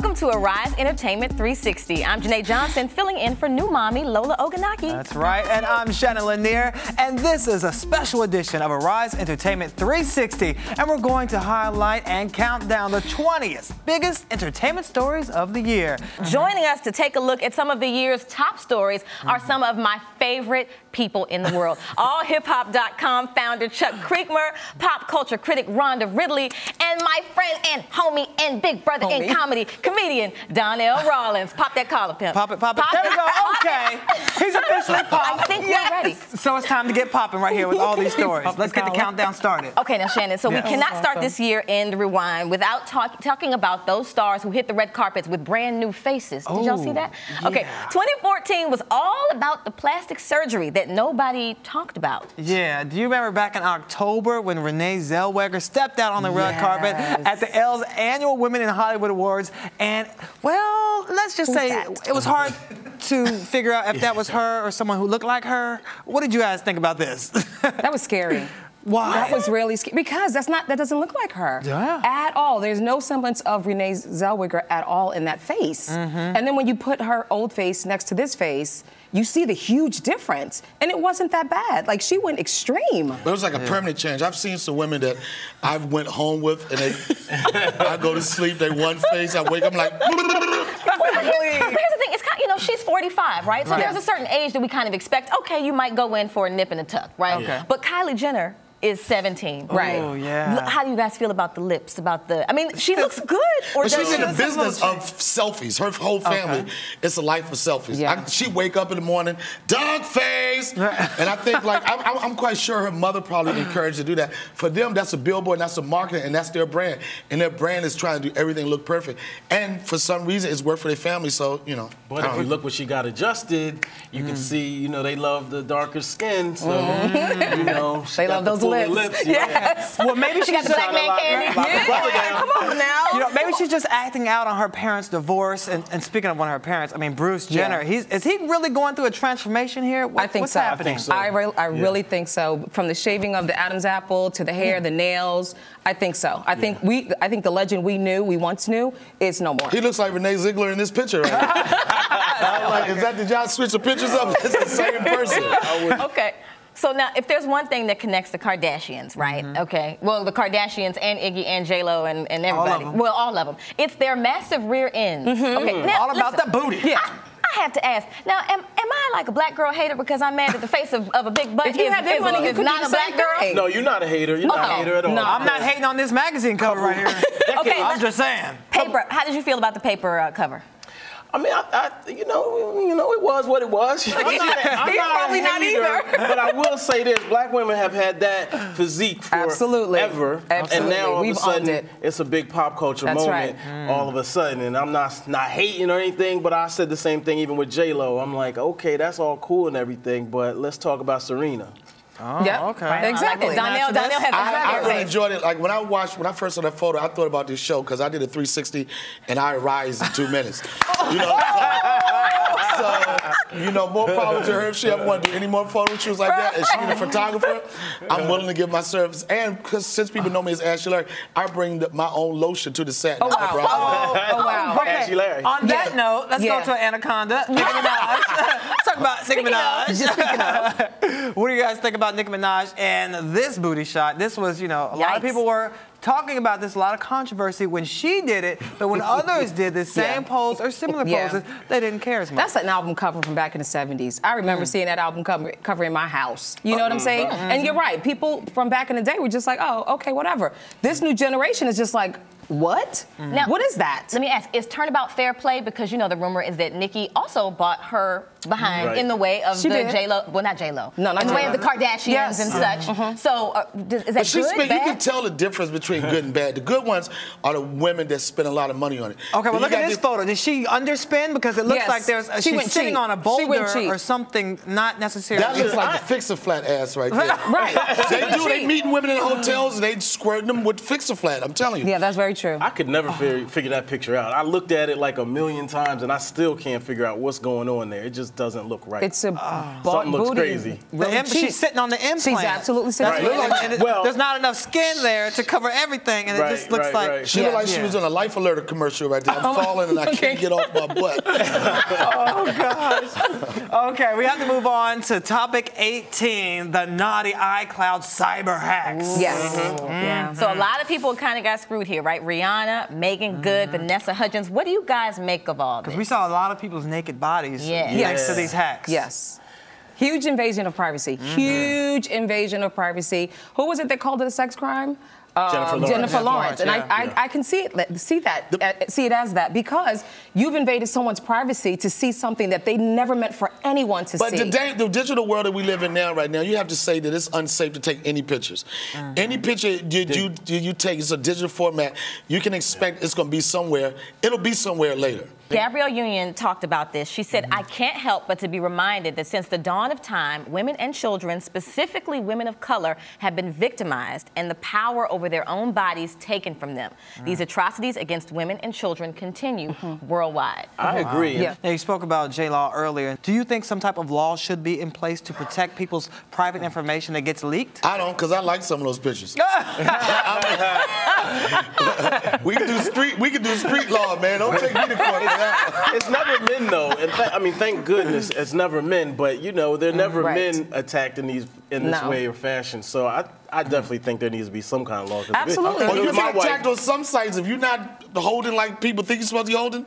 welcome to Arise Entertainment 360. I'm Janae Johnson, filling in for new mommy Lola Ogunnaike. That's right, and I'm Shannon Lanier, and this is a special edition of Arise Entertainment 360, and we're going to highlight and count down the 20th biggest entertainment stories of the year. Joining us to take a look at some of the year's top stories are some of my favorite people in the world. AllHipHop.com founder Chuck Creekmur, pop culture critic Rhonda Ridley, and my friend and homie and big brother homie. in comedy, comedian Donnell Rawlins. Pop that collar, pimp. Pop it, pop it. Pop there we go. Okay. He's officially popped. I think yes. we're ready. So it's time to get popping right here with all these stories. Let's get the countdown started. Okay, now Shannon, so yeah. we cannot start this year in the rewind without talk, talking about those stars who hit the red carpets with brand new faces. Did y'all see oh, that? Yeah. Okay, 2014 was all about the plastic surgery that nobody talked about. Yeah, do you remember back in October when Renee Zellweger stepped out on the red carpet at the ELLE's annual Women in Hollywood Awards and, well, let's just Who's say that? it was hard to figure out if that was her or someone who looked like her. What did you guys think about this? that was scary. Why? That was really scary because that's not that doesn't look like her yeah. at all. There's no semblance of Renee Zellweger at all in that face. Mm-hmm. And then when you put her old face next to this face, you see the huge difference. And it wasn't that bad. Like she went extreme. But it was like a yeah. permanent change. I've seen some women that I went home with and they I go to sleep, they one face, I wake up I'm like well, here's, here's, the thing. It's kind of, you know, she's 45, right? So right. there's a certain age that we kind of expect, okay, you might go in for a nip and a tuck, right? Okay. But Kylie Jenner is 17. Right. Oh, yeah. How do you guys feel about the lips? About the, I mean, she looks good. Or but she's in the business of selfies. Her whole family, okay. it's a life of selfies. Yeah. I, she wake up in the morning, dog face. and I think, like, I, am quite sure her mother probably encouraged to do that. For them, that's a billboard, and that's a marketing, and that's their brand. And their brand is trying to do everything look perfect. And for some reason, it's worked for their family, so, you know. But if you look what she got adjusted, you mm. can see, you know, they love the darker skin. So, mm. you know, they love those lips. lips yes. Well, maybe she got the black man candy. Yeah. Come on now. You know, maybe she's just acting out on her parents' divorce. And, and speaking of one of her parents, I mean, Bruce Jenner. Yeah. He's, is he really going through a transformation here? What, I think what's so. happening? I, think so. I, re I yeah. really think so. From the shaving of the Adam's apple to the hair, the nails. I think so. I think we. I think the legend we knew, we once knew, is no more. He looks like Renee Ziegler in this picture. Right like, is that did y'all switch the pictures up? It's the same person. okay. So now, if there's one thing that connects the Kardashians, right? Mm-hmm. Okay. Well, the Kardashians and Iggy and J Lo and, and everybody. All well, all of them. It's their massive rear ends. Mm-hmm. Okay. Now, all about listen, the booty. Yeah. I, I have to ask. Now, am, am I like a black girl hater because I'm mad at the face of, of a big butt? If you is, had this money, you is not a black girl. No, you're not a hater. You're not a hater at all. No, I'm not hating on this magazine cover right here. okay, I'm just saying. Paper. How did you feel about the paper uh, cover? I mean, I, I, you know, you know, it was what it was. I'm not, I'm not probably not either. but I will say this: black women have had that physique for Absolutely. ever, Absolutely. and now all We've of a sudden it. it's a big pop culture That's moment. Right. Mm. All of a sudden, and I'm not not hating or anything, but I said the same thing even with J Lo. I'm like, okay, that's all cool and everything, but let's talk about Serena. Oh, yep. okay. Right. Exactly. Donnell, Donnell has I, I really enjoyed it. Like when I watched, when I first saw that photo, I thought about this show because I did a 360 and I rise in two minutes. You know, so, so, you know, more power to her if she ever want to do any more photo shoots like that. And she's a photographer, I'm willing to give my service. And because since people know me as Ashley Larry, I bring the, my own lotion to the set. Oh, wow. Oh, oh, oh, wow. Okay. Ashley Larry. On that Yeah. note, let's Yeah. go to Anaconda. Nicki Minaj. let's talk about Nicki Minaj. what do you guys think about Nicki Minaj and this booty shot? This was, you know, a lot of people were talking about this, a lot of controversy when she did it, but when others did the same Yeah. pose or similar Yeah. poses, they didn't care as much. That's an album cover from back in the 70s. I remember mm. seeing that album cover, cover in my house. You know what I'm mm-hmm. saying? And you're mm-hmm. right. People from back in the day were just like, oh, okay, whatever. This new generation is just like, what? Now- what is that? Let me ask: Is turnabout fair play? Because you know the rumor is that Nicki also bought her behind Right. in the way of She the did. J Lo. Well, not J Lo. No, not in the way of the Kardashians Yes. and such. So uh, does- is that But good? spent, bad? you can tell the difference between good and bad. The good ones are the women that spend a lot of money on it. Okay, well look at this the- photo. Did she underspin? Because it looks Yes. like there's She she's went sitting cheap. on a She boulder went or something not necessarily. That looks like the fix-a-flat ass right there. right. They do. They Cheap. meeting women in hotels and they squirt them with fix-a-flat. I'm telling you. Yeah, that's very true. I could never figure, figure that picture out. I looked at it like a million times, and I still can't figure out what's going on there. It just doesn't look right. It's a bought Something looks booty. crazy. The Really im- she's sitting on the implant. She's absolutely sitting That's on the what- implant. and it- Well- there's not enough skin there to cover everything, and it just looks right, like right. She Yeah. looked like she was in a Life Alert commercial right there. I'm falling and I Okay. can't get off my butt. Oh gosh. Okay, we have to move on to topic 18, the naughty iCloud cyber hacks. Yes. Mm-hmm. Yeah. So a lot of people kind of got screwed here, right? Rihanna, Meagan Good, mm-hmm. Vanessa Hudgens. What do you guys make of all this? Because we saw a lot of people's naked bodies Yeah. thanks to these hacks. Yes. Huge invasion of privacy. Mm-hmm. Huge invasion of privacy. Who was it that called it a sex crime? Jennifer Um, Lawrence. Jennifer Jennifer Lawrence, and Lawrence, I, yeah. I, I can see it, see that, uh, see it as that because you've invaded someone's privacy to see something that they never meant for anyone to But see. the, day, the digital world that we live in now, right now, you have to say that it's unsafe to take any pictures. Mm-hmm. Any picture did you did you take, it's a digital format. You can expect it's going to be somewhere. It'll be somewhere later. Gabrielle Union talked about this. She said, I mm-hmm. can't help but to be reminded that since the dawn of time, women and children, specifically women of color, have been victimized and the power over their own bodies taken from them. Mm. These atrocities against women and children continue mm-hmm. worldwide. I agree. Yeah. Now, you spoke about J Law earlier. Do you think some type of law should be in place to protect people's private information that gets leaked? I don't, because I like some of those pictures. we can do street we can do street law, man. Don't take me to court for that. It's never men though, and th- I mean, thank goodness it's never men. But you know, there are never Right. men attacked in these in this No. way or fashion. So I, I definitely think there needs to be some kind of law. 'Cause if it- Absolutely. if Or it you was get attacked on some sites if you're not holding like people think you're supposed to be holding.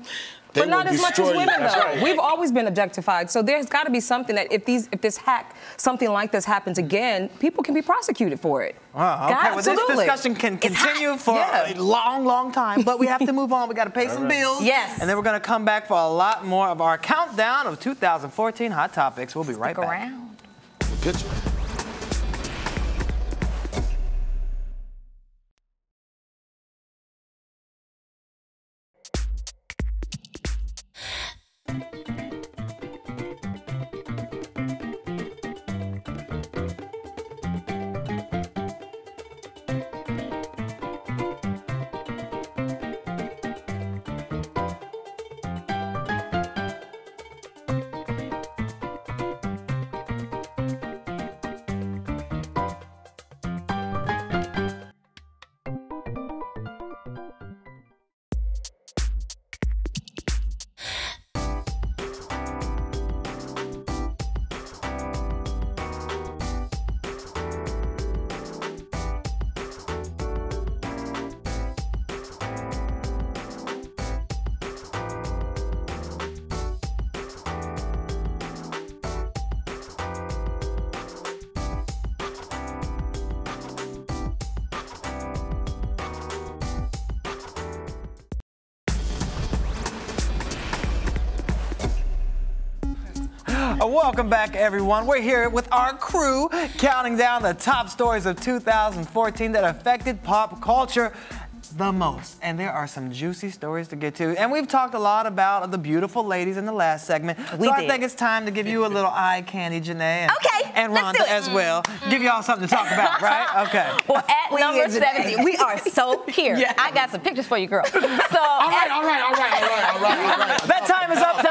They but not as much as destroy you. women, though. right. We've always been objectified, so there's got to be something that if these, if this hack, something like this happens again, people can be prosecuted for it. Wow, okay, well, this discussion can continue for Yeah. a long, long time, but we have to move on. We got to pay some bills. Yes. And then we're going to come back for a lot more of our countdown of 2014 hot topics. We'll be right Stick back. around. Picture. Uh, Uh, welcome back, everyone. We're here with our crew, counting down the top stories of 2014 that affected pop culture the most. And there are some juicy stories to get to. And we've talked a lot about the beautiful ladies in the last segment. We so I think it's time to give you a little eye candy, Janae. And, Okay, And let's Rhonda do it. as well. Give y'all something to talk about, right? Okay. Well, at We number is today. 70, we are so here. Yeah. I got some pictures for you, girl. So, All right, all right, all right, all right, all right, all right. That time is up.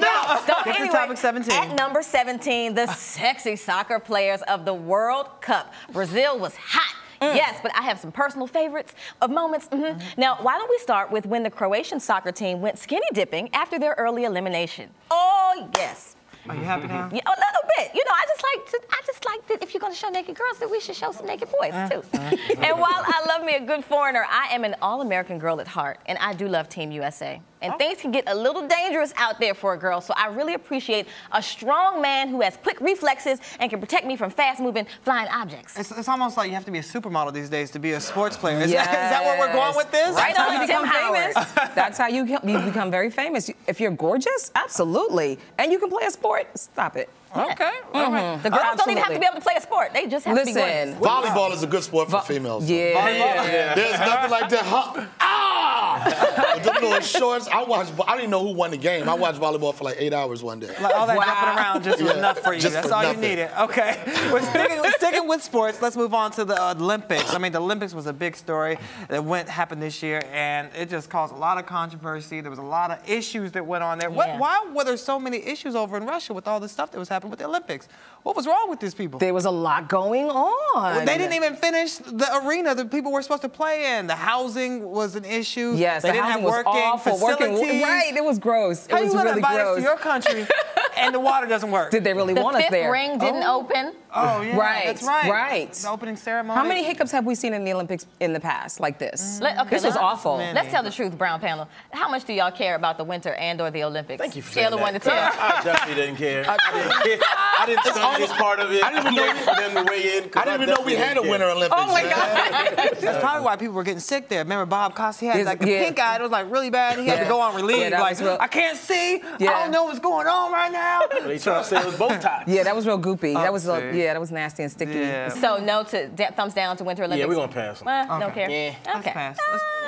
So, now, wait a that's minute. enough. So, to anyway, topic 17. At number 17, the sexy soccer players of the World Cup. Brazil was hot. Mm. Yes, but I have some personal favorites of moments. Mhm. Mm-hmm. Now, why don't we start with when the Croatian soccer team went skinny dipping after their early elimination? Oh, yes. Are you happy now? Yeah, a little bit. You know, I just like to. I just like that if you're going to show naked girls, that we should show some naked boys too. and while I love me a good foreigner, I am an all-American girl at heart, and I do love Team USA. And things can get a little dangerous out there for a girl, so I really appreciate a strong man who has quick reflexes and can protect me from fast-moving flying objects. It's, it's almost like you have to be a supermodel these days to be a sports player. Is, that, is that where we're going with this? Right That's how on, you Tim become Howard. famous. That's how you, you become very famous. If you're gorgeous, absolutely. And you can play a sport, stop it. Okay. All right. The girls don't even have to be able to play a sport; they just have to be Listen. Volleyball is a good sport for females. Yeah. yeah. There's nothing like that. Huh? Ah! With them little shorts. I watched. I didn't know who won the game. I watched volleyball for like eight hours one day. Like all that Wow. jumping around just Yeah, enough for you. just That's for all nothing. you needed. Okay. Well, sticking, sticking with sports, let's move on to the Olympics. I mean, the Olympics was a big story that went happened this year, and it just caused a lot of controversy. There was a lot of issues that went on there. What, Yeah. why were there so many issues over in Russia with all the stuff that was happening with the Olympics? What was wrong with these people? There was a lot going on. they didn't even finish the arena that people were supposed to play in. The housing was an issue. Yes, they the didn't housing have was working awful. Working, facilities. right? It was gross. It How was you gonna really invite us to your country and the water doesn't work? Did they really The want us fifth there? ring didn't Oh. open. Oh yeah, Right, that's right. right. The opening ceremony. How many hiccups have we seen in the Olympics in the past like this? Mm. Let- okay, this was awful. Man. Let's tell the truth, Brown panel. How much do y'all care about the winter and or the Olympics? Thank you for Scale saying of one to ten. I definitely didn't care. I didn't, I didn't study part of it. I didn't even know- for them to weigh in. 'cause I didn't even know we had a Winter. Olympics. Oh my. God. That's probably why people were getting sick there. Remember Bob Costas? He had like the pink eye. It was like really bad. He had to go on relief. Like I can't see. Yeah. I don't know what's going on right now. They trying to say it was bow ties. Yeah, that was real goopy. that was, yeah, that was nasty and sticky. Yeah. So no to thumbs down to Winter Olympics. Yeah, we're gonna pass. 'em. Uh, Don't care. Yeah. Okay. Let's-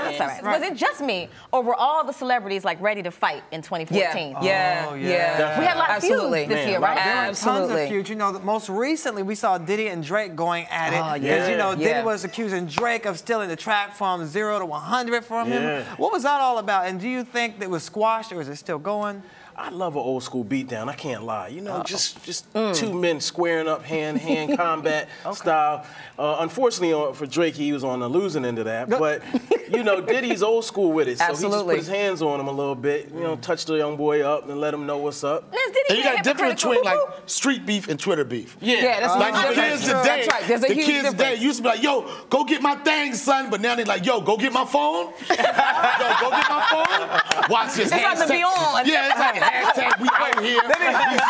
That's all right. Right. Was it just me, or were all the celebrities like ready to fight in 2014? yeah, Oh, yeah. yeah. We had a lot of feuds Absolutely. this year, right? There were tons of Absolutely. feuds. You know, most recently we saw Diddy and Drake going at it. Oh, Because, yeah. you know, Yeah. Diddy was accusing Drake of stealing the track from zero to 100 from Yeah. him. What was that all about? And do you think that was squashed or is it still going? I love an old school beatdown. I can't lie. You know, just just Mm. two men squaring up hand hand combat style. Uh, unfortunately, uh, for Drake, he was on the losing end of that. But you know, Diddy's old school with it, so he just put his hands on him a little bit. You know, touch the young boy up and let him know what's up. And you got a get difference hypocritical? between like street beef and Twitter beef. Yeah, yeah that's a Like the kids today, That's right. There's a the huge kids today used to be like, "Yo, go get my thing, son," but now they're like, "Yo, go get my phone." Yo, go get my phone. Watch this. It's like the hashtag- beyond. Yeah, it's like hashtag we out here. We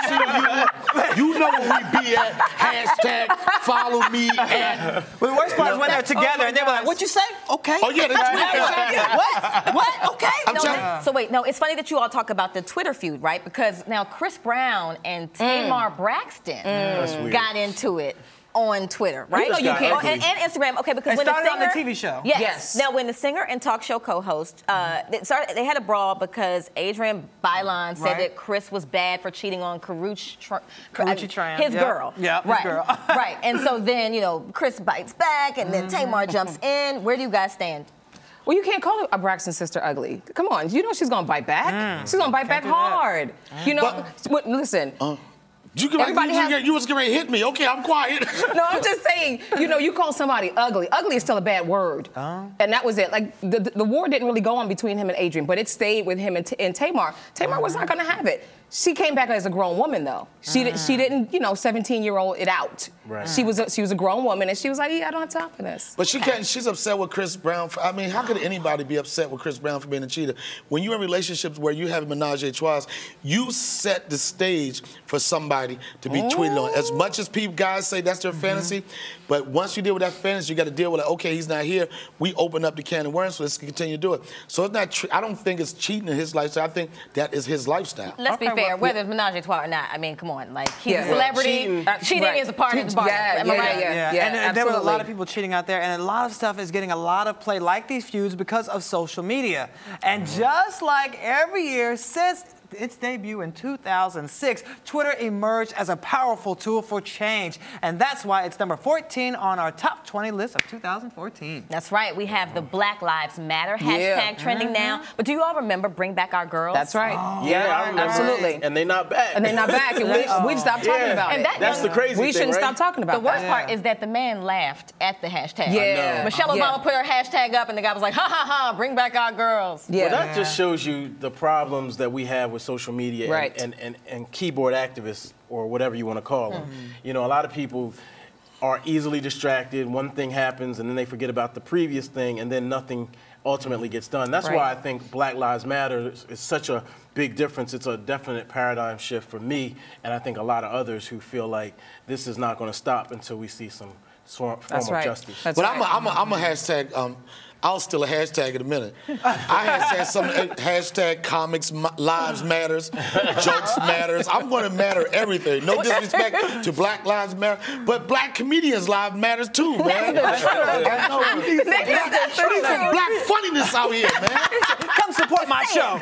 see you. You know where we be at. Hashtag follow me at. Well, the worst part is when they're together and they were like, what you say? Okay. Oh yeah, they what? What? Okay. I'm No, so wait, no, it's funny that you all talk about the Twitter feud, right? Because now Chris Brown and mm. Tamar Braxton mm. weird. got into it on Twitter, right? know you Oh, can't- and, and Instagram. Okay, because It when started the on the TV show. Yes. Yes. Now, when the singer and talk show co-host, uh, they started, they had a brawl because Adrienne Bailon said Right. that Chris was bad for cheating on Karuch, Tr- Karrueche Tran, his yep. girl. Yep, his right. girl. right. And so then you know Chris bites back, and then Mm-hmm. Tamar jumps in. Where do you guys stand? Well, you can't call a Braxton sister ugly. Come on, you know she's gonna bite back. she's gonna bite back do that. hard. You know, what- listen. You, can, Everybody you, has- you, you was going to hit me. Okay, I'm quiet. No, I'm just saying, you know, you call somebody ugly. Ugly is still a bad word. And that was it. Like, the, the, the war didn't really go on between him and Adrienne, but it stayed with him and, T- and Tamar. Tamar was not gonna have it. She came back as a grown woman, though. She, di- she ah. didn't, you know, 17 year old it out. Right. She was a, she was a grown woman, and she was like, yeah, I don't have time for this. But she can't. She's upset with Chris Brown. For, I mean, how could anybody be upset with Chris Brown for being a cheater? When you're in relationships where you have menage a trois, you set the stage for somebody to be tweeted on. As much as people guys say that's their mm-hmm. fantasy, but once you deal with that fantasy, you got to deal with like, okay, he's not here. We open up the can of worms, so let's continue to do it. So it's not. Tr- I don't think it's cheating in his lifestyle. I think that is his lifestyle. Let's be Okay, fair, whether it's menage a trois or not. I mean, come on, like he's Yeah. a celebrity. cheating- uh, cheating Right. is a part of the bargain. Yeah, Am I yeah, right? yeah. Yeah, and, and there were a lot of people cheating out there, and a lot of stuff is getting a lot of play, like these feuds, because of social media. And just like every year since its debut in 2006, Twitter emerged as a powerful tool for change, and that's why it's number 14 on our top 20 list of 2014. That's right. We have the Black Lives Matter hashtag Yeah. trending mm-hmm. now. But do you all remember Bring Back Our Girls? That's right. Oh, yeah, I remember. absolutely. And they're not back. And they're not back, and we, we've stopped talking Yeah. about And it. that- That's the crazy thing. we thing, shouldn't right? stop talking about it. The worst that. part is that the man laughed at the hashtag. Yeah. know. Michelle Obama Yeah. put her hashtag up, and the guy was like, "Ha ha ha! Bring back our girls." Yeah. Well, that just shows you the problems that we have with social media and, Right. and, and, and keyboard activists, or whatever you want to call them. You know, a lot of people are easily distracted. One thing happens, and then they forget about the previous thing, and then nothing ultimately gets done. That's why I think Black Lives Matter is, is such a big difference. It's a definite paradigm shift for me, and I think a lot of others who feel like this is not going to stop until we see some sor- form That's of right. justice. That's but right. I'm a, I'm a, I'm a hashtag. Um, I'll steal a hashtag in a minute. I hashtag some uh, hashtag comics lives matters, jokes matters. I'm going to matter everything. No disrespect to Black Lives Matter, but Black comedians lives matters too, man. I know. We need some black, we need some black funniness out here, man. Come support my show.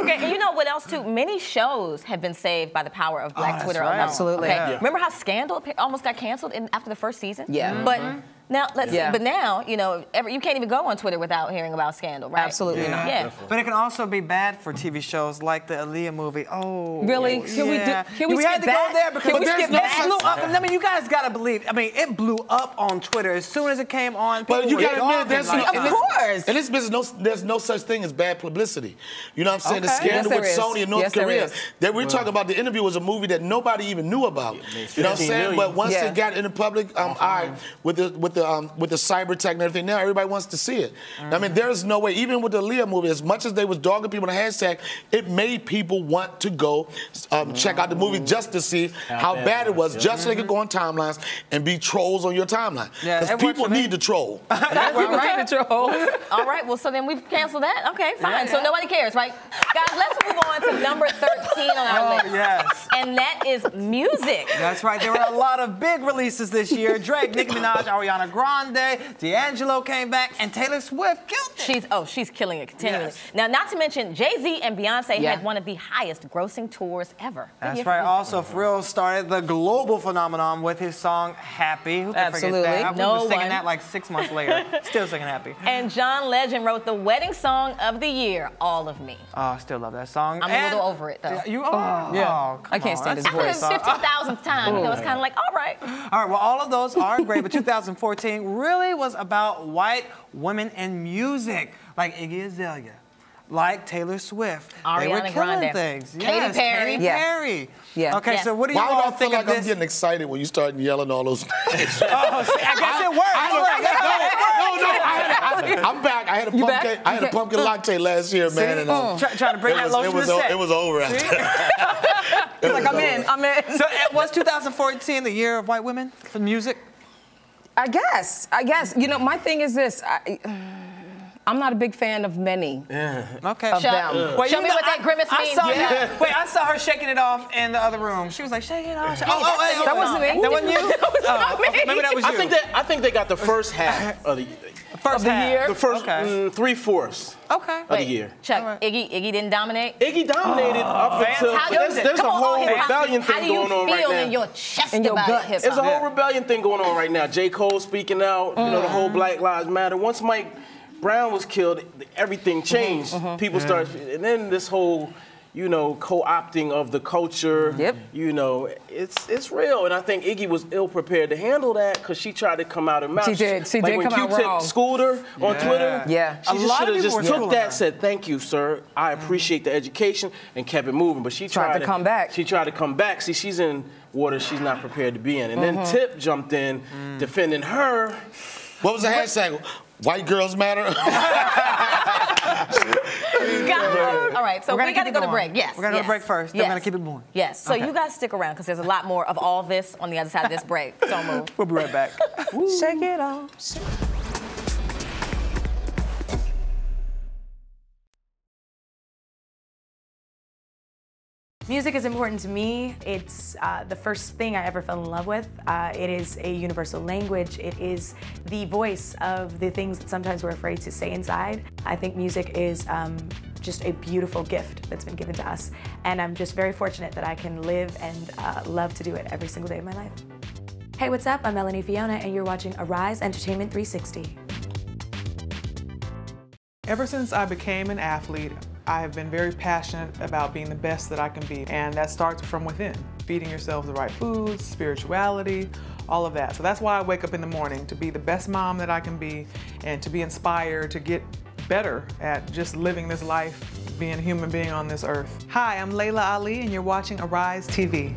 okay, and you know what else too? Many shows have been saved by the power of Black Oh, Twitter right. alone. Absolutely. Okay? Yeah. Remember how Scandal almost got canceled in, after the first season? Yeah. But now let's Yeah. see. But now you know every, you can't even go on Twitter without hearing about Scandal, right? Absolutely not. Yeah. But it can also be bad for TV shows like the Aaliyah movie. Oh, Really? Can we do- yeah. can we had skip to that? go there because Can we there's skip no that? It blew up. I mean, you guys gotta believe. I mean, it blew up on Twitter as soon as it came on. But you gotta admit, talking there's like, Of in this- course. In this business, no, there's no such thing as bad publicity. You know what I'm saying? The scandal Yes, with there Sony is. in North Yes, Korea. is. That we're talking about the interview was a movie that nobody even knew about. You know what I'm saying? But once it got in the public um, eye with the with the um, with the cyber tech and everything, now everybody wants to see it. I mean, there is no way. Even with the Leah movie, as much as they was dogging people on the hashtag, it made people want to go um, check out the movie just to see how, bad bad it it was, was, just so they could go on timelines and be trolls on your timeline. Yeah, Because it works people need to troll. People need to troll. All right, well, so then we've canceled that. Okay, fine. Yeah, So yeah. nobody cares, right? Guys, let's move on to number 13 on our Oh, list. yes. And that is music. That's right. There were a lot of big releases this year. Drake, Nicki Minaj, Ariana Grande, D'Angelo came back, and Taylor Swift killed it. She's oh, she's killing it continually. Yes. Now, not to mention Jay Z and Beyonce Yeah. had one of the highest grossing tours ever. That's right. music. Also, Pharrell started the global phenomenon with his song "Happy." Who can Absolutely. forget that? I No was singing one. that like six months later. Still singing "Happy." And John Legend wrote the wedding song of the year, "All of Me." Oh, I still love that song. I'm a little over it, though. Yeah, You are? Oh. Yeah. Oh, come I can't on. stand That's his a great voice. The song. 50,000th time, you know, it's kind of like, all right. All right, well, all of those are great, but 2014 really was about white women and music, like Iggy Azalea, like Taylor Swift. they were killing Grande. things. Katy yes, Perry. Katy Yeah. Perry. Yeah. Okay, Yes. so what do you Why do all I feel think like of I'm this? getting excited when you start yelling all those? Oh, see, I guess it worked. I It worked. don't- no, no, I had, I, I'm back. I had a You pumpkin. back? I had a pumpkin latte last year, man, and um, Try- trying to bring it that was, lotion it was, to o- set. it was over after. See? It Like I'm in. over. I'm in. So it was 2014 the year of white women for music? I guess. I guess. You know, my thing is this. I, I'm not a big fan of many. Okay. Of Show, them. Wait, show me know, what that I- grimace I means. Saw Yeah. her, wait, I saw her shaking it off in the other room. She was like, shake it off. Shake, oh, oh, oh hey, hit oh, that wasn't me. That wasn't you. That was oh, not me. Maybe that was you. I think that I think they got the first half of the first of the half. year. the first Okay. mm, three fourths Okay. of the year. Chuck, All right. Iggy, Iggy didn't dominate. Iggy dominated up until How do you- there's, there's a come on, whole all hip-hop, rebellion How thing do you going on feel right in now. your chest In your about guts. hip There's a hop? whole rebellion thing going on right now. J. Cole speaking out, you know, the whole Black Lives Matter. Once Mike Brown was killed, everything changed. People started, and then this whole, you know, co-opting of the culture. Yep. You know, it's it's real, and I think Iggy was ill prepared to handle that because she tried to come out her mouth. She did. She like did when come out Q-Tip wrong. schooled her on Twitter. Yeah. She A just lot should of have people just took that, her. said, "Thank you, sir. I appreciate the education," and kept it moving. But she Tried tried, to come back. She tried to come back. See, she's in water she's not prepared to be in. And Mm-hmm. then Tip jumped in, defending her. What was the hashtag? White girls matter. Guys, all right, so We're we got to keep it go to break. Yes. We're gonna go yes, to break first, then we're gonna keep it moving. Yes. So Okay. you guys stick around because there's a lot more of all this on the other side of this break. Don't move. We'll be right back. Shake it off. Music is important to me. It's uh, the first thing I ever fell in love with. Uh, it is a universal language. It is the voice of the things that sometimes we're afraid to say inside. I think music is um, just a beautiful gift that's been given to us. And I'm just very fortunate that I can live and uh, love to do it every single day of my life. Hey, what's up? I'm Melanie Fiona, and you're watching Arise Entertainment 360. Ever since I became an athlete, I have been very passionate about being the best that I can be, and that starts from within. Feeding yourself the right foods, spirituality, all of that. So that's why I wake up in the morning to be the best mom that I can be and to be inspired to get better at just living this life, being a human being on this earth. Hi, I'm Laila Ali, and you're watching Arise TV.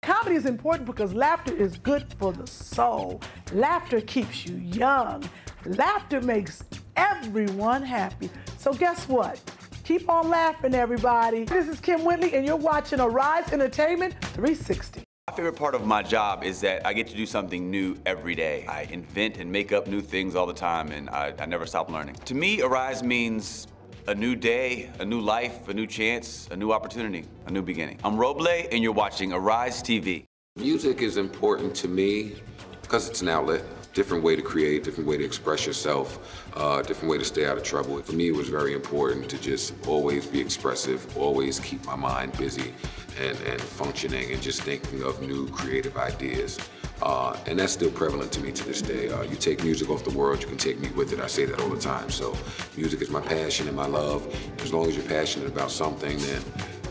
Comedy is important because laughter is good for the soul. Laughter keeps you young. Laughter makes everyone happy. So guess what? Keep on laughing, everybody. This is Kym Whitley, and you're watching Arise Entertainment 360. My favorite part of my job is that I get to do something new every day. I invent and make up new things all the time, and I, I never stop learning. To me, Arise means a new day, a new life, a new chance, a new opportunity, a new beginning. I'm Roble, and you're watching Arise TV. Music is important to me because it's an outlet. Different way to create, different way to express yourself, uh, different way to stay out of trouble. For me, it was very important to just always be expressive, always keep my mind busy and, and functioning and just thinking of new creative ideas. Uh, and that's still prevalent to me to this day. Uh, you take music off the world, you can take me with it. I say that all the time. So music is my passion and my love. As long as you're passionate about something, then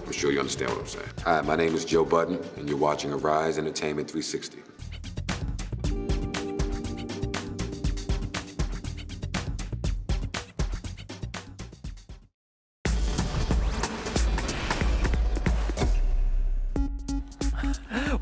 I'm sure you understand what I'm saying. Hi, my name is Joe Budden, and you're watching Arise Entertainment 360.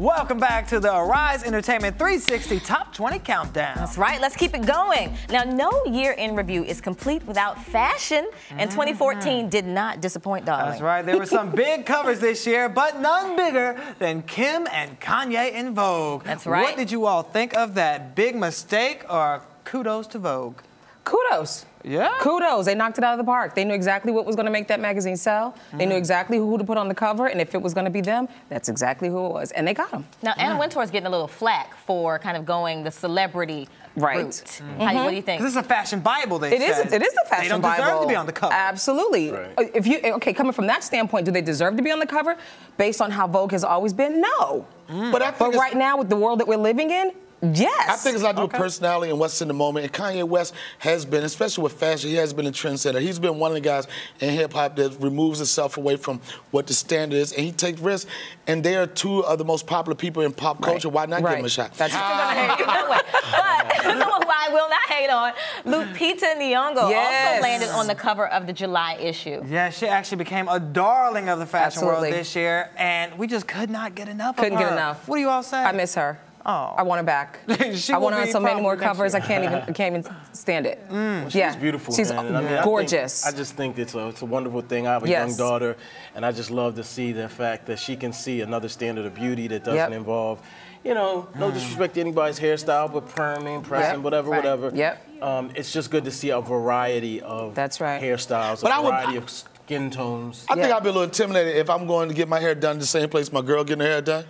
Welcome back to the Arise Entertainment 360 Top 20 Countdown. That's right. Let's keep it going. Now, no year in review is complete without fashion, and mm-hmm. 2014 did not disappoint, darling. That's right. There were some big covers this year, but none bigger than Kim and Kanye in Vogue. That's right. What did you all think of that? Big mistake or kudos to Vogue? Kudos. Yeah. Kudos. They knocked it out of the park. They knew exactly what was going to make that magazine sell. They Mm. knew exactly who to put on the cover, and if it was going to be them, that's exactly who it was. And they got them. Now, Anna Wintour's getting a little flack for kind of going the celebrity Right. route. How what do you think? Because it's a fashion Bible, they It is. said. It is a fashion Bible. They don't Bible. deserve to be on the cover. Absolutely. Right. If you okay, coming from that standpoint, do they deserve to be on the cover based on how Vogue has always been? No. But I think But right now, with the world that we're living in, yes. I think it's a lot to do with personality and what's in the moment. And Kanye West has been, especially with fashion, he has been a trendsetter. He's been one of the guys in hip hop that removes himself away from what the standard is, and he takes risks. And they are two of the most popular people in pop culture. Why not give Right. them a shot? That's but someone who I will not hate on, Lupita Nyong'o Yes. also landed on the cover of the July issue. Yeah, she actually became a darling of the fashion Absolutely. world this year, and we just could not get enough Couldn't of her. get enough. What do you all say? I miss her. Oh. I want her back. She I want her on so many more covers. I can't even. I can't even stand it. Mm. yeah, She's beautiful, She's man. I mean, I think- gorgeous. I, just think it's a, it's a wonderful thing. I have a Yes. young daughter, and I just love to see the fact that she can see another standard of beauty that doesn't Yep. involve, you know, no disrespect to anybody's hairstyle, but perming, pressing, Yep. whatever, Right. whatever. Yep. Um, it's just good to see a variety of That's right. hairstyles, But a I would- variety of skin tones. I think I'd be a little intimidated if I'm going to get my hair done the same place my girl getting her hair done.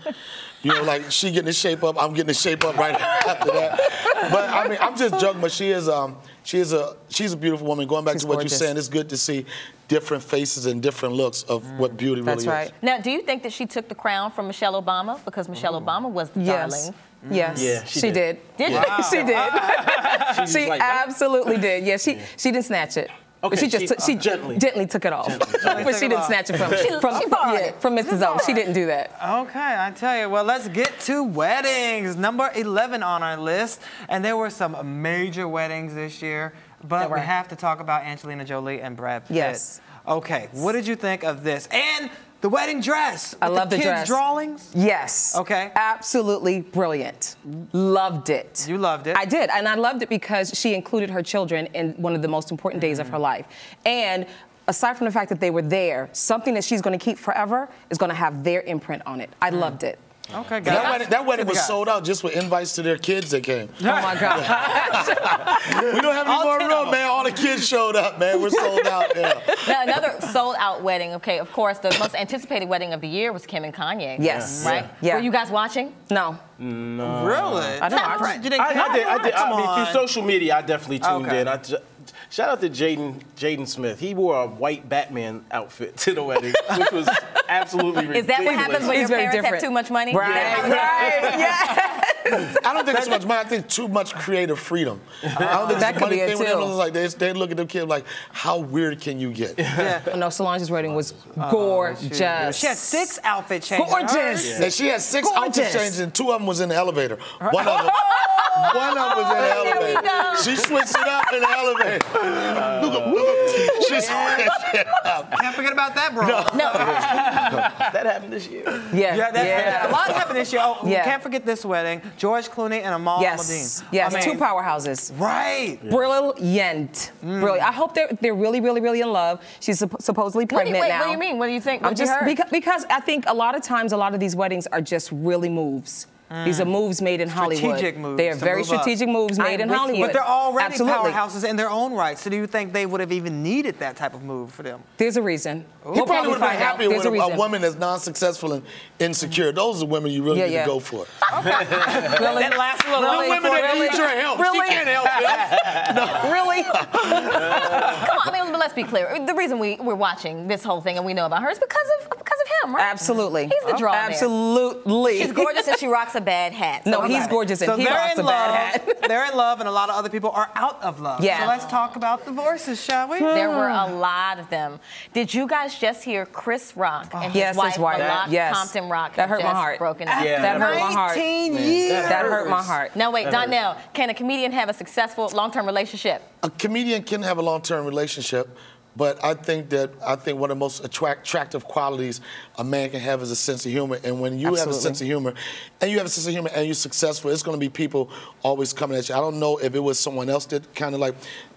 You know, like she getting the shape up, I'm getting the shape up right after that. But I mean, I'm just joking. But she is, um, she is a, she's a beautiful woman. Going back She's to what gorgeous. you're saying, it's good to see different faces and different looks of mm. what beauty That's really right. is. Now, do you think that she took the crown from Michelle Obama because Michelle mm. Obama was the Yes. darling? Mm. Yes. Yeah, she she did. did. Did she? she did. She's she like, absolutely did. Yeah, she she didn't snatch it. But Okay, she just she- took, she uh, gently. gently took it off. but she didn't snatch it from She- from, she borrowed yeah, it. from Mrs. O. She didn't do that. Okay, I tell you. Well, let's get to weddings. Number 11 on our list. And there were some major weddings this year, but we have to talk about Angelina Jolie and Brad Pitt. Yes. Okay, what did you think of this? And the wedding dress. I love the kids' dress. drawings. Yes. Okay. Absolutely brilliant. Loved it. You loved it. I did, and I loved it because she included her children in one of the most important days of Mm-hmm. her life. And aside from the fact that they were there, something that she's going to keep forever is going to have their imprint on it. I Mm. loved it. Okay, That guys. wedding, that wedding was Guys. sold out just with invites to their kids that came. Oh my God. We don't have any All more room, man. All the kids showed up, man. We're sold out. Yeah. Now, another sold out wedding. Okay, of course, the most anticipated wedding of the year was Kim and Kanye. Yes. Right? Yeah. Were you guys watching? no. No. Really? I don't Not know. didn't I, I did. I did. Come I mean, on. through social media, I definitely tuned Okay. in. I ju- shout out to Jaden Jaden Smith. He wore a white Batman outfit to the wedding, which was absolutely ridiculous. Is that what happens when It's your parents different. have too much money? Right. Right. Yeah. I don't think it's much money. I think too much creative freedom. I don't think That it's a could money be it, thing with them. too. It's like they, they look at them kids like, how weird can you get? No, Solange's wedding was Oh, gorgeous. She had six outfit changes. Gorgeous. And she had six Gorgeous. outfit changes, and two of them was in the elevator. One of them, one of them was in the elevator. She switched it up in the elevator. Look up, look up. She switched it up. Can't forget about that, bro. No, that happened this year? Yeah. Yeah, that, yeah. a lot happened this year. Oh, Yeah. can't forget this wedding. George Clooney and Amal Yes. Madine. Yes. I mean, Two powerhouses. Right. Brilliant. Mm. Brilliant. I hope they're they're really, really, really in love. She's supp- supposedly What you, pregnant wait, now. what do you mean? What do you think? I'm just because, because I think a lot of times a lot of these weddings are just really moves. These are moves made in Hollywood. Strategic moves They are very move up. strategic moves made I'm in with you. Hollywood. But they're already Absolutely. powerhouses in their own right. So do you think they would have even needed that type of move for them? There's a reason. He We'll probably would have been find out. happier with a a, a woman that's non-successful and insecure. Those are the women you really Yeah, need yeah. to go for. Really? That lasts a little Really? The women that Really? need your help. Really? She can't help you. really? Come on, I mean, let's be clear. The reason we, we're watching this whole thing and we know about her is because of because of him, right? Absolutely. He's the draw there. Absolutely. She's gorgeous and she rocks a bad hat. No, he's okay. gorgeous and So he they're rocks in a bad hat. they're in love, and a lot of other people are out of love. Yeah. So let's talk about divorces, shall we? There were a hmm. lot of them. Did you guys just hear Chris Rock and his Yes, his wife, wife. Malaak Yes. Compton Rock, That hurt my heart. broken up? Yeah. That hurt my heart. 19 years. That hurt my heart. Now wait, Donnell, can a comedian have a successful long-term relationship? a comedian can have a long-term relationship, but I think that I think one of the most attract, attractive qualities a man can have is a sense of humor. And when you have a sense of humor, and you have a sense of humor, and you're successful, it's going to be people always coming at you. I don't know if it was someone else that kind of like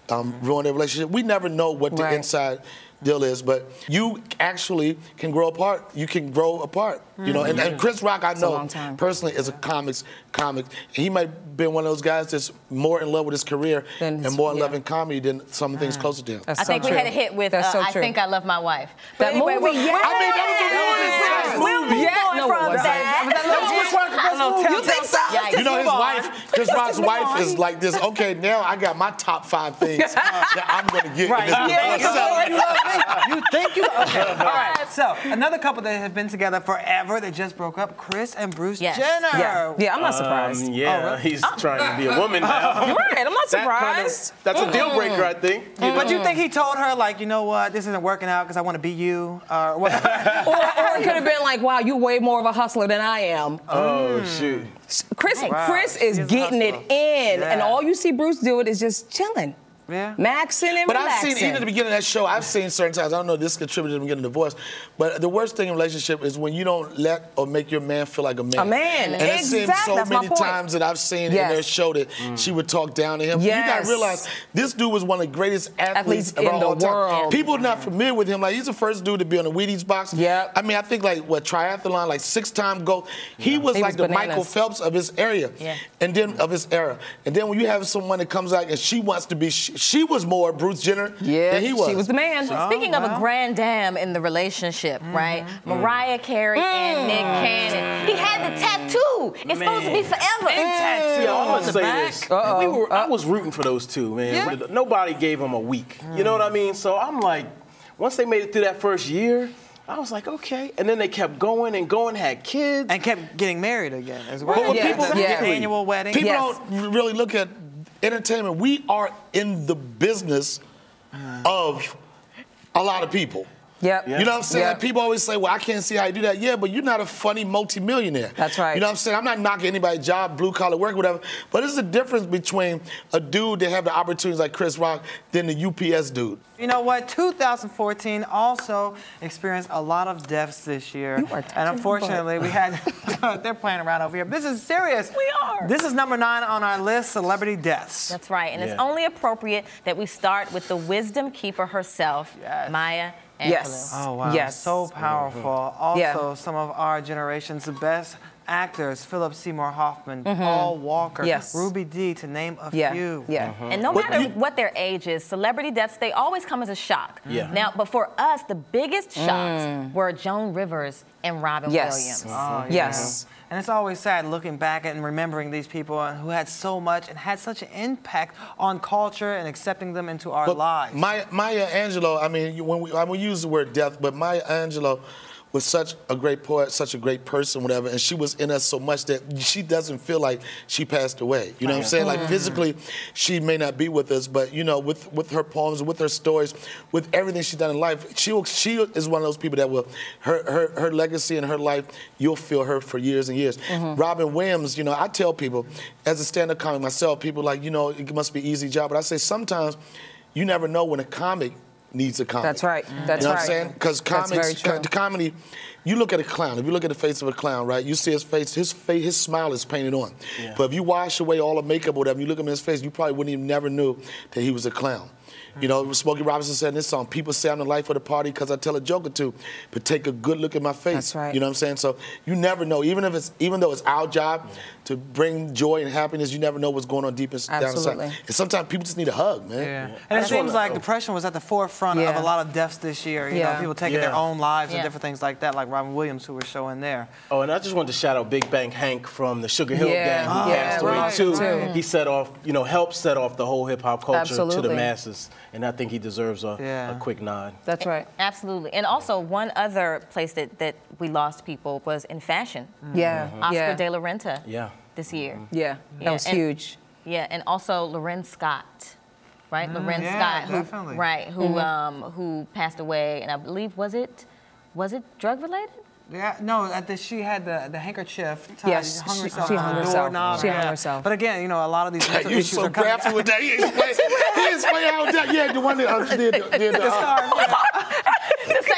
um, ruined their relationship. We never know what the Right. inside deal is, but you actually can grow apart. You can grow apart. You know, and, and Chris Rock, I a know personally is a comics comic. He might have been one of those guys that's more in love with his career his- and more in love in comedy than some things closer to him. That's I so think we had a hit with That's uh, so I. Think I Love My Wife. That anyway, movie, we're- yeah. we're- I mean, that was a really nice We'll movie. move Yeah, on no, it from wasn't. that. You think so? Yikes. You know, his wife, Chris Rock's wife is like this. Okay, now I got my top five things that I'm going to get Right. In this Yeah, business. you already. You think you? Okay. All right. So another couple that have been together forever. They just broke up. Kris and Bruce Yes. Jenner. Yeah, yeah, I'm not surprised. Um, yeah, he's trying to be a woman now. You're right, I'm not That kind of- surprised. that's a deal breaker, I think. You know? But you think he told her like, you know what, this isn't working out because I want to be you, or what? or, or it could have been like, wow, you're way more of a hustler than I am. oh shoot. Kris, Wow. Kris is is getting it hustler. in, and all you see Bruce do it is just chilling, yeah. maxing and But I've seen, even at the beginning of that show, I've seen certain times, I don't know if this contributed to them getting a divorce, but the worst thing in a relationship is when you don't let or make your man feel like a man. A man, And it seems so that's many times that I've seen in Yes. their show that mm. she would talk down to him. Yes. You gotta realize this dude was one of the greatest athletes, Athletes of in all the time. world. People not familiar with him. Like he's the first dude to be on the Wheaties box. Yeah. I mean, I think like what triathlon, like six time gold. He was He like was the bananas. Michael Phelps of his area. Yeah. And then of his era. And then when you have someone that comes out and she wants to be, she, she was more Bruce Jenner yeah, than he was. She was the man. Speaking of a grand dam in the relationship, mm-hmm. right? Mm-hmm. Mariah Carey and Nick mm. Cannon. He had the tattoo. It's supposed to be forever. Yeah, I'm gonna say this. Uh-oh. We were, I was rooting for those two, man. Nobody gave them a week. You know what I mean? So I'm like, once they made it through that first year, I was like, okay. And then they kept going and going, had kids. And kept getting married again as well. But when Yeah, people, The yeah. annual wedding. people Yes. don't really look at entertainment. We are in the business of a lot of people. Yep. You know what I'm saying? Yep. Like people always say, well, I can't see how you do that. Yeah, but you're not a funny multimillionaire. That's right. You know what I'm saying? I'm not knocking anybody's job, blue collar work, whatever. But there's a difference between a dude that have the opportunities like Chris Rock than the UPS dude. You know what? 2014 also experienced a lot of deaths this year. You are and unfortunately, we had they're playing around over here. This is serious. We are. This is number nine on our list: celebrity deaths. That's right. And it's only appropriate that we start with the wisdom keeper herself, Yes. Maya Angelou. Yes. Oh wow! Yes. So powerful. Also, Yeah. some of our generation's best actors: Philip Seymour Hoffman, Paul Walker, Mm-hmm. Yes. Ruby Dee, to name a Yeah. few. Yeah. And no But matter you- what their age is, celebrity deaths, they always come as a shock. Yeah. Now, but for us, the biggest shocks were Joan Rivers and Robin Mm. Yes. Williams. Oh, Yes. And it's always sad looking back and remembering these people who had so much and had such an impact on culture and accepting them into our But lives. Maya, Maya Angelou, I mean, you- when we, I will use the word death, but Maya Angelou was such a great poet, such a great person, whatever, and she was in us so much that she doesn't feel like she passed away. You know what I'm saying? Like mm-hmm. physically, she may not be with us, but you know, with with her poems, with her stories, with everything she's done in life, she will, she is one of those people that will her her her legacy and her life. You'll feel her for years and years. Mm-hmm. Robin Williams, you know, I tell people as a stand-up comic myself, people like, you know, it must be an easy job, but I say sometimes you never know when a comic needs a comic. That's right. That's you know right. what I'm saying? Because comics, true. co- the comedy, you look at a clown. If you look at the face of a clown, right? You see his face. His face, his smile is painted on. But if you wash away all the makeup or whatever, you look at him in his face, you probably wouldn't even never knew that he was a clown. You know, Smokey Robinson said in this song, people say I'm the life of the party because I tell a joke or two, but take a good look at my face. That's right. You know what I'm saying? So you never know, even if it's even though it's our job to bring joy and happiness, you never know what's going on deep ins- down Absolutely. inside. And sometimes people just need a hug, man. Yeah. And it seems like depression was at the forefront of a lot of deaths this year. You Yeah. know, people taking their own lives Yeah. and different things like that, like Robin Williams, who we're showing there. Oh, and I just wanted to shout out Big Bank Hank from the Sugar Hill Yeah. Gang, who Oh, passed away right, too. too. He set off, you know, helped set off the whole hip hop culture to the masses, and I think he deserves a, Yeah. a quick nod. That's right. Absolutely. And also, one other place that, that we lost people was in fashion. Mm-hmm. Yeah. Mm-hmm. Oscar yeah. De La Renta Yeah. this year. Mm-hmm. Yeah. That was and- huge. Yeah, and also L'Wren Scott, right? L'Wren yeah, Scott, who, definitely. right, who um, who passed away, and I believe was it was it drug related? Yeah, no, at the, she had the, the handkerchief. Tied, Yes, hung she- herself she on hung the herself. doorknob, She hung yeah. herself. But again, you know, a lot of these mental issues so are coming. graphic with that. He explained, he explained how that. Yeah, the one that uh, did, the- did the. Uh, the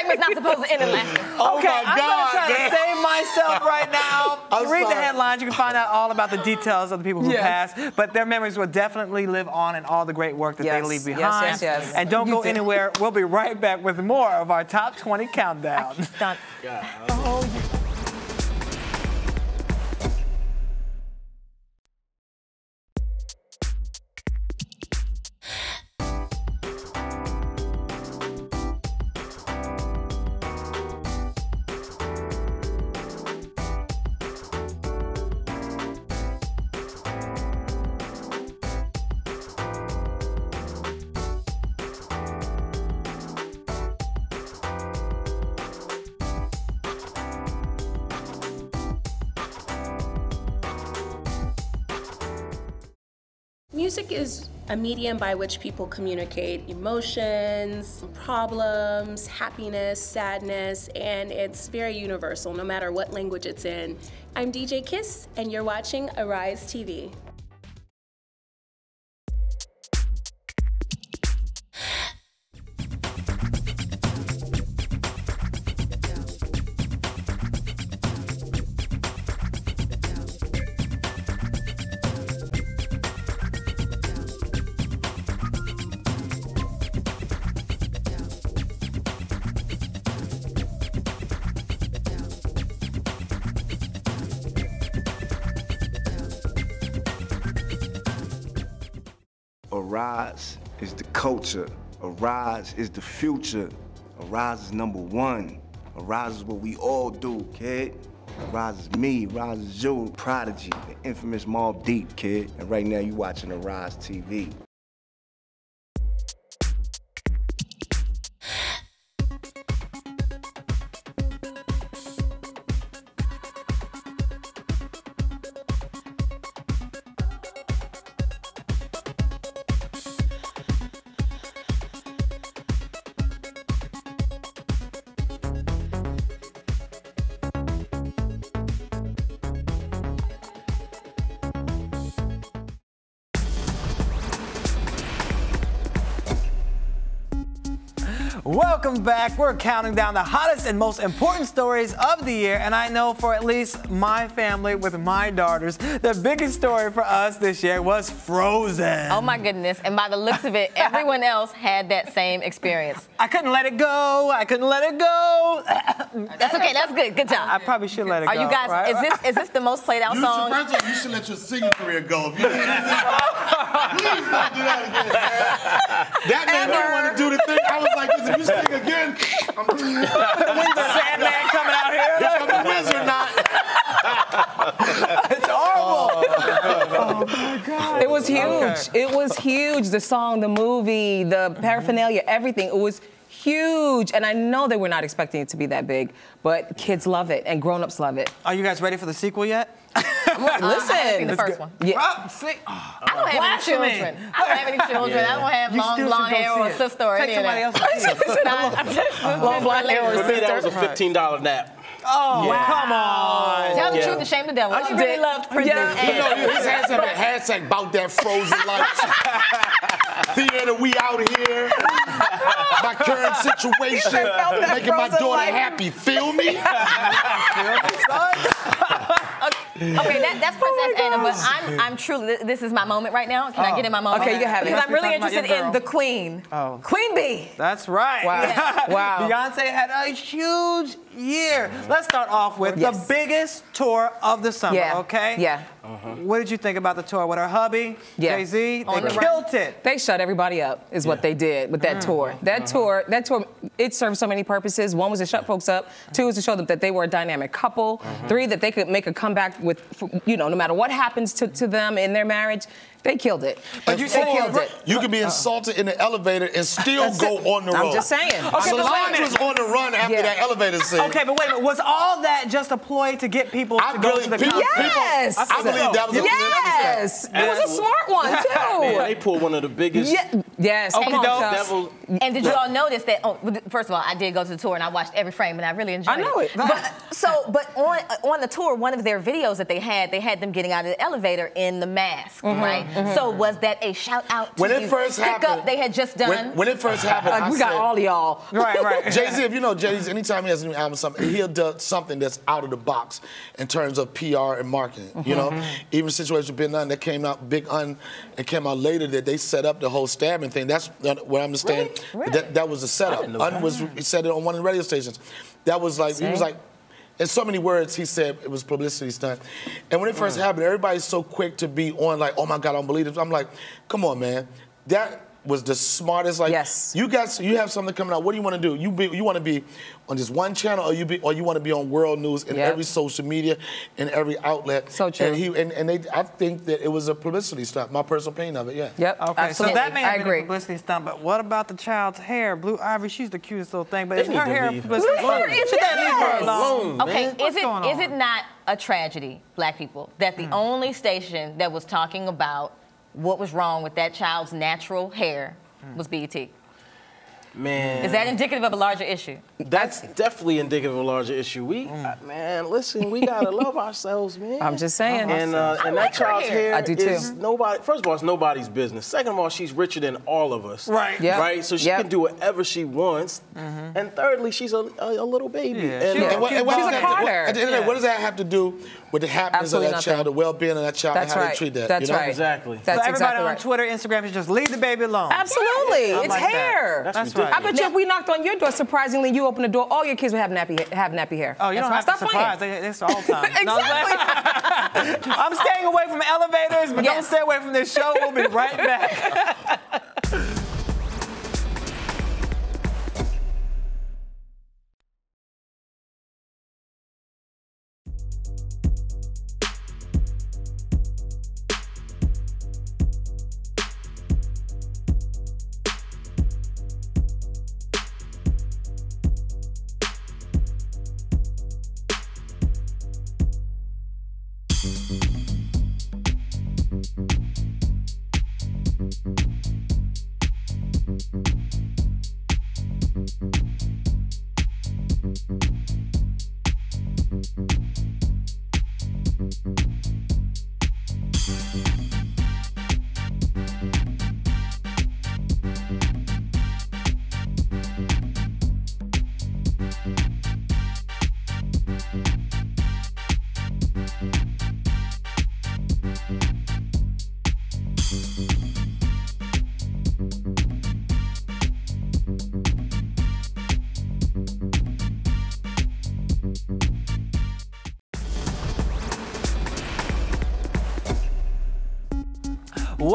segment's not supposed to end in laughter. oh Okay, my I'm God, gonna try man. to save myself right now. I'm Read the headlines. You can find out all about the details of the people who Yes. passed. But their memories will definitely live on in all the great work that Yes, they leave behind. yes, yes. yes. And don't You go did. anywhere. We'll be right back with more of our top 20 countdown. Done. Music oh. A medium by which people communicate emotions, problems, happiness, sadness, and it's very universal no matter what language it's in. I'm DJ Kiss, and you're watching Arise TV. Arise is the culture. Arise is the future. Arise is number one. Arise is what we all do, kid. Arise is me. Arise is you. Prodigy, the infamous Mobb Deep, kid. And right now you're watching Arise TV. Back. We're counting down the hottest and most important stories of the year. And I know for at least my family with my daughters, the biggest story for us this year was Frozen. Oh my goodness! And by the looks of it, everyone else had that same experience. I couldn't let it go. I couldn't let it go. That's okay. That's good. Good job. I probably should let it Are go. Are you guys? right? Is this is this the most played out You song? should, first of all, you should let your singing career go. If you need anything. Please don't do that again. That man don't want to do the thing. I was like, if you sing again, I'm Sandman coming out here? I'm a wizard not. It's horrible. Oh, my God. It was huge. It was huge. The song, the movie, the paraphernalia, everything. It was huge. And I know they were not expecting it to be that big, but kids love it and grown-ups love it. Are you guys ready for the sequel yet? Uh, listen. seen the first one. Yeah. Oh, see, oh, I don't have any blasphemy. children. I don't have any children. I don't have You long blonde hair or a sister or Take any of somebody else to see it. It's not- Long blonde hair or sister. For me, that was a $15 nap. Oh, come on. Tell the Yeah. truth and shame the devil. I She did. really loved Princess Yeah. You know, Anne. his hands have a hashtag about that frozen life. Theater, we out here. My current situation, making my daughter life. happy. Feel me? Okay, that, that's oh Princess Anna, but I'm, I'm truly, this is my moment right now. Can I oh. get in my moment? Okay, you can have it. Because I'm really talking about your interested in the Queen. Oh. Queen Bee. That's right. Wow. Wow. Beyonce had a huge year. Let's start off with Yes. the biggest tour of the summer, Yeah. okay? Yeah. Uh-huh. What did you think about the tour with her hubby, Yeah. Jay Z? On They the killed it. They shut everybody up, is what they did with that mm. tour. That uh-huh. tour, that tour, it served so many purposes. One was to shut folks up. Two was to show them that they were a dynamic couple. Uh-huh. Three, that they could make a comeback with, you know, no matter what happens to, to them in their marriage, they killed it. And they killed it. You can be insulted in the elevator and still That's go it. on the road. I'm just saying. Okay, but wait a Solange minute. was on the run after Yeah. that elevator scene. Okay, but wait a minute. Was all that just a ploy to get people I to go to the people- concert? Yes. I believe that was a Yes. It was a smart one, Man, too. they pulled one of the biggest. Yeah. Yes. Come on, Okey-doke. Devil, And did you all notice that? Oh, first of all, I did go to the tour and I watched every frame and I really enjoyed it. I know it. But, so, but on on the tour, one of their videos that they had, they had them getting out of the elevator in the mask, Mm-hmm. right? So was that a shout out to When it the first stick happened, up they had just done? When, when it first happened, Like, I we got said, all of y'all. Right, right. Jay Z, if you know Jay Z, anytime he has a new album, or something he'll do something that's out of the box in terms of PR and marketing. You know, Mm-hmm. even situation with Ben Unn that came out, Big Un, and came out later that they set up the whole stabbing thing. That's what I understand. Really? That that was a setup. Un that. was he said it on one of the radio stations. That was like he was like. In so many words, he said it was publicity stunt. And when it first mm. happened, everybody's so quick to be on like, oh my God, I don't believe it. I'm like, come on, man. That was the smartest. Like, Yes. you got you have something coming out. What do you want to do? You be, you want to be on just one channel, or you be or you want to be on world news in Yep. every social media, in every outlet. So true. And he and, and they, I think that it was a publicity stunt. My personal opinion of it, yeah. Yep. Okay, absolutely. so that may have I been agree. a publicity stunt, but what about the child's hair? Blue Ivy, she's the cutest little thing, but They is her hair leave her publicity? Blue hair is Should they leave her yes. alone? Okay, man? is What's it going is on? it not a tragedy, black people, that the hmm. only station that was talking about what was wrong with that child's natural hair was BET? man. Is that indicative of a larger issue? That's definitely indicative of a larger issue. We, uh, man, listen, we gotta love ourselves, man. I'm just saying. And, uh, and like that child's hair. hair I do too. is nobody. First of all, it's nobody's business. Second of all, she's richer than all of us. Right. Yep. Right. So she Yep. can do whatever she wants. And thirdly, she's a, a, a little baby. Yeah, And, she- uh, And what, and what She's does a that, what, at the end of the day, what does that have to do with the happiness Absolutely of that nothing. child, the well-being of that child, That's and how right. they treat that? That's you know? right. Exactly. That's so everybody exactly on right. Twitter, Instagram should just leave the baby alone. Absolutely. I It's like that. hair. That's That's ridiculous. I bet you if we knocked on your door, surprisingly, you open the door, all your kids would have nappy have nappy hair. Oh, you don't That's have to why- Stop surprise. playing. They, it's all time. I'm Exactly. I'm staying away from elevators, but don't stay away from this show. We'll be right back.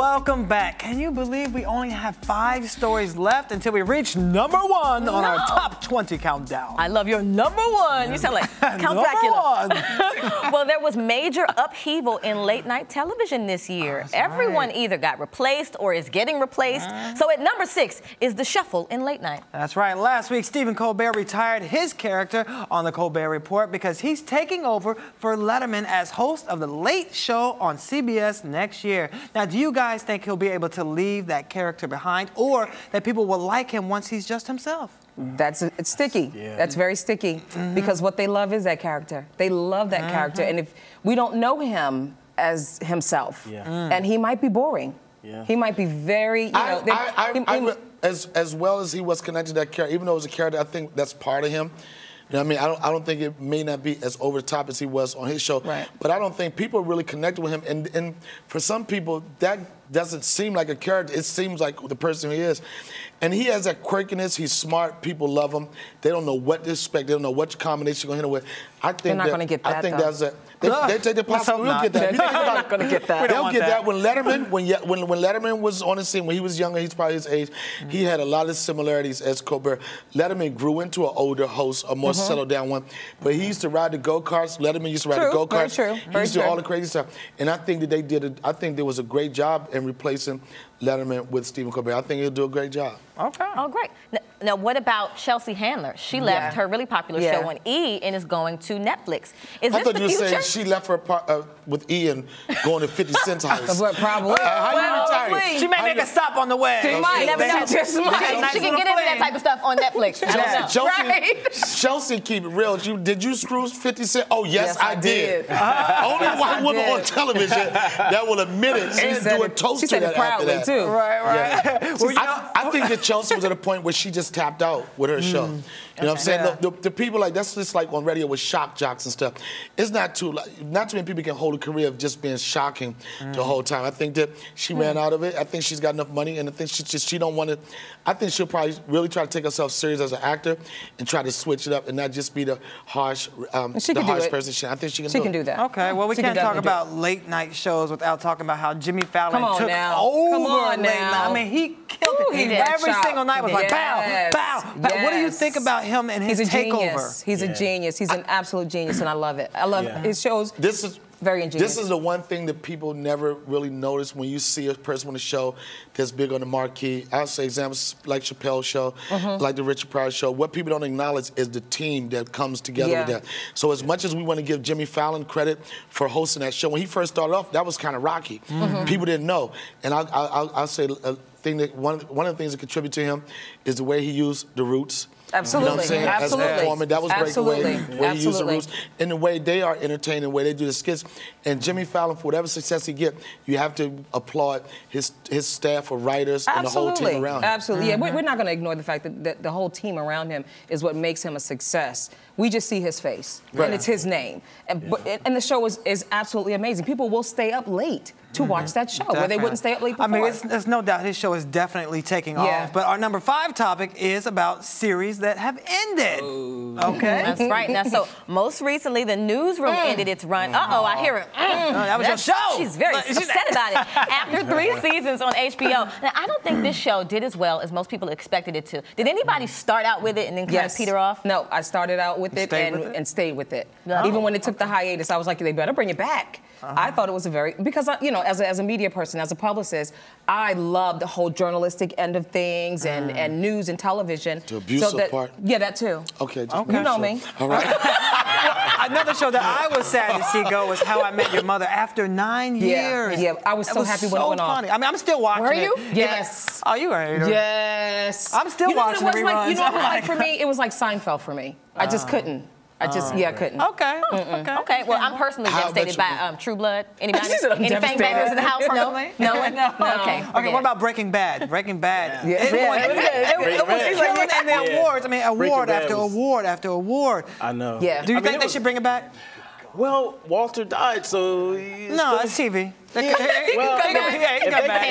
Welcome back. Can you believe we only have five stories left until we reach number one on our top 20 countdown? I love your number one. You sound like Count Number Dracula. well, there was major upheaval in late night television this year. Everyone either got replaced or is getting replaced. Uh-huh. So at number six is the shuffle in late night. That's right. Last week, Stephen Colbert retired his character on the Colbert Report because he's taking over for Letterman as host of The Late Show on CBS next year. Now, do you guys think he'll be able to leave that character behind or that people will like him once he's just himself? That's it's sticky. Yeah. That's very sticky mm-hmm. because what they love is that character. They love that mm-hmm. character, and if we don't know him as himself, Yeah. and he might be boring. Yeah. He might be very. You know, I, they- I, I, he- I he- re- as as well as he was connected to that character, even though it was a character, I think that's part of him. You know what I mean? I don't, I don't think it may not be as over the top as he was on his show. Right. But I don't think people really connected with him. And, and for some people, that doesn't seem like a character. It seems like the person he is. And he has that quirkiness. He's smart. People love him. They don't know what to expect. They don't know what combination you're going to hit him with. I think They're not gonna get that. I think though. that's a. They, Ugh, they take the let's hope possibility. We'll get that. You think They're not gonna get that. They'll get that. that. When Letterman, when, when when Letterman was on the scene, when he was younger, he's probably his age. He had a lot of similarities as Colbert. Letterman grew into an older host, a more mm-hmm. settled down one. But he used to ride the go karts. Letterman used to ride True, the go very true, He very used to do all the crazy stuff. And I think that they did. A, I think there was a great job in replacing Letterman with Stephen Colbert. I think he'll do a great job. Okay. Oh, great. N- Now, what about Chelsea Handler? She left Yeah. her really popular Yeah. show on E and is going to Netflix. Is I this thought the you were future? saying she left her part, uh, with Ian going to 50 Cent's house. What, probably. Uh, how Well, you retired? please. She may How make you- a stop on the way. She might. Never know. She just might. She, Nice she can little get into that type of stuff on Netflix. I don't know. Chelsea, Right. Chelsea, keep it real. You, did you screw 50 Cent? Oh, yes, Yes, I, I did. did. Only Yes, one woman on television that will admit it She and said do a toast to said that proudly, after that. too. Right, right. Yeah. Well, you know- I, I think that Chelsea was at a point where she just tapped out with her hmm. show. You know what I'm saying? Yeah. The, the, the people like that's just like on radio with shock jocks and stuff. It's not too like, not too many people can hold a career of just being shocking the whole time. I think that she ran out of it. I think she's got enough money, and I think she just she don't want to. I think she'll probably really try to take herself serious as an actor and try to switch it up and not just be the harsh, um, She the harsh person. She, I think she can She do can it. do that. Okay, well, we She can can't talk about late night shows without talking about how Jimmy Fallon Come on took now. over Come on late now. night. I mean, he killed Ooh, it. he did. Every Chop. single night was like, bow, Yes. bow, bow. What do you think about him and his He's a takeover? genius. He's a genius. He's an absolute genius, and I love it. I love Yeah. his shows. This is Very ingenious. This is the one thing that people never really notice when you see a person on the show that's big on the marquee. I'll say examples like Chappelle's show, Mm-hmm. like the Richard Pryor show. What people don't acknowledge is the team that comes together Yeah. with that. So as much as we want to give Jimmy Fallon credit for hosting that show, when he first started off, that was kind of rocky. Mm-hmm. People didn't know, and I'll, I'll, I'll say a thing that one one of the things that contribute to him is the way he used the roots. You know what I'm Absolutely. saying? Absolutely. As a performer, that was Absolutely. breakaway. Where he used the Absolutely. roots and the way they are entertaining, the way they do the skits. And Jimmy Fallon, for whatever success he get, you have to applaud his his staff of writers and the whole team around him. Absolutely. Yeah, Mm-hmm. we're, we're not going to ignore the fact that the, the whole team around him is what makes him a success. We just see his face, Right. and it's his name. And, but, and the show is, is absolutely amazing. People will stay up late to watch that show, where they wouldn't stay up late before. I mean, it's, there's no doubt his show is definitely taking Yeah. off. But our number five topic is about series that have ended. Okay. That's right. Now, so most recently, the newsroom ended its run. Uh oh, I hear it. Mm. that was your show. She's very she's- upset about it. After three seasons on HBO. Now, I don't think this show did as well as most people expected it to. Did anybody start out with it and then kind Yes. of peter off? No, I started out with it and, with it? and stayed with it. Oh. Even when it took the hiatus, I was like, they better bring it back. Uh-huh. I thought it was a very because I, you know, as a, as a media person, as a publicist, I love the whole journalistic end of things and, Mm. and news and television. The abusive that, part. Yeah, that too. Okay, just You know make me. sure. All right. Another show that I was sad to see go was How I Met Your Mother after nine Yeah, years. yeah, I was It so happy when it so went off. funny. I mean, I'm still watching Were you? Even- Yes. Oh, you are. Yes. I'm still you know watching what it was like, You know what it was like for me? It was like Seinfeld for me. I just couldn't. I just, yeah, I couldn't. Okay. Okay. Okay, well, I'm personally How devastated by um, True Blood. Anybody? She said I'm Any devastated. fangbangers in the house? No, Personally? no, one? No. Okay. Okay, forget what about Breaking Bad? Breaking Bad. Yeah. It, Yeah, was, it it, it, it was Breaking killing and the Yeah. awards. I mean, award after was- award after award. I know. Yeah. Do you I mean, think it they was- should bring it back? Well, Walter died, so he's No, gonna- it's TV. They, Yeah. he, Well,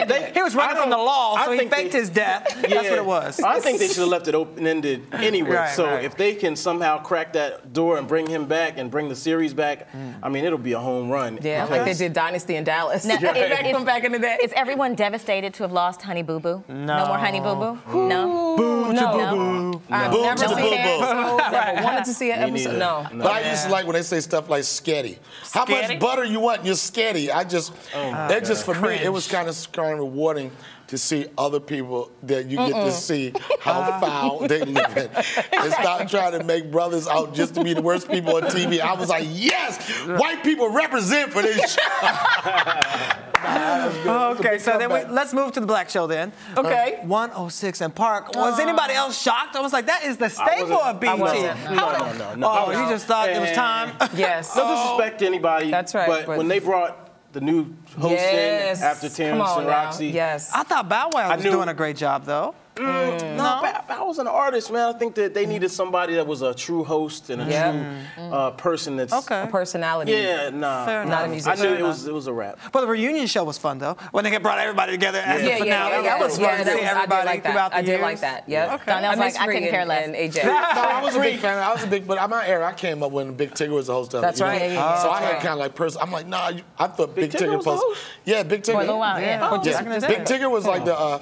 they- they- was running from the don't- law, I so he faked they- his death. That's what it was. I think they should have left it open-ended anyway. Right, so right. if they can somehow crack that door and bring him back and bring the series back, mm. I mean, it'll be a home run. Yeah, like they did Dynasty in Dallas. Now, Right. is- From back in the day. Is everyone devastated to have lost Honey Boo Boo? No. more Honey Boo Boo? No. Boo No. to boo boo. I've to boo-boo. it. Never wanted to see an episode. No. But I used to like when they say stuff like sketty. How much butter you want? You're sketty. I just, Oh it just for me, it was kind of kind of rewarding to see other people that you get to see how uh-huh. foul they live in, and stop trying to make brothers out just to be the worst people on TV. I was like, yes, white people represent for this show. Okay, so then we, let's move to the black show then. Okay. 106 and Park. Was ah. anybody else shocked? I was like, that is the staple of BET. I. How No, no, no, no. Oh, you just thought it was time? Yes. No disrespect to anybody. That's right, But, but- when they brought the new host Yes. after Come Terrence on and now. Rocsi, Yes. I thought Bow Wow I was knew- doing a great job, though. Mm, no, if I was an artist, man. I think that they needed somebody that was a true host and a Yeah. true uh, person that's Okay. A personality. Yeah, nah. Fair Not a enough. I musician. knew it was it was a rap. But the reunion show was fun though. When they brought everybody together at the Yeah, yeah, finale. yeah, yeah. That was fun yeah, to that see was- I everybody did like that. throughout the I did years. like that. Yeah. Okay. Donnell's I miss like, I couldn't Free care less. And AJ. No, I was a big fan. I was a big, but I'm not era. I came up when Big Tigger was the host of That's it. you know? right. Yeah, yeah, yeah. So I had kind of like person. I'm like, nah. I thought Big, Big Tigger Tigger was the? Yeah, Big Tigger. For a while, yeah. Yeah, back in the Big. Tigger was like the.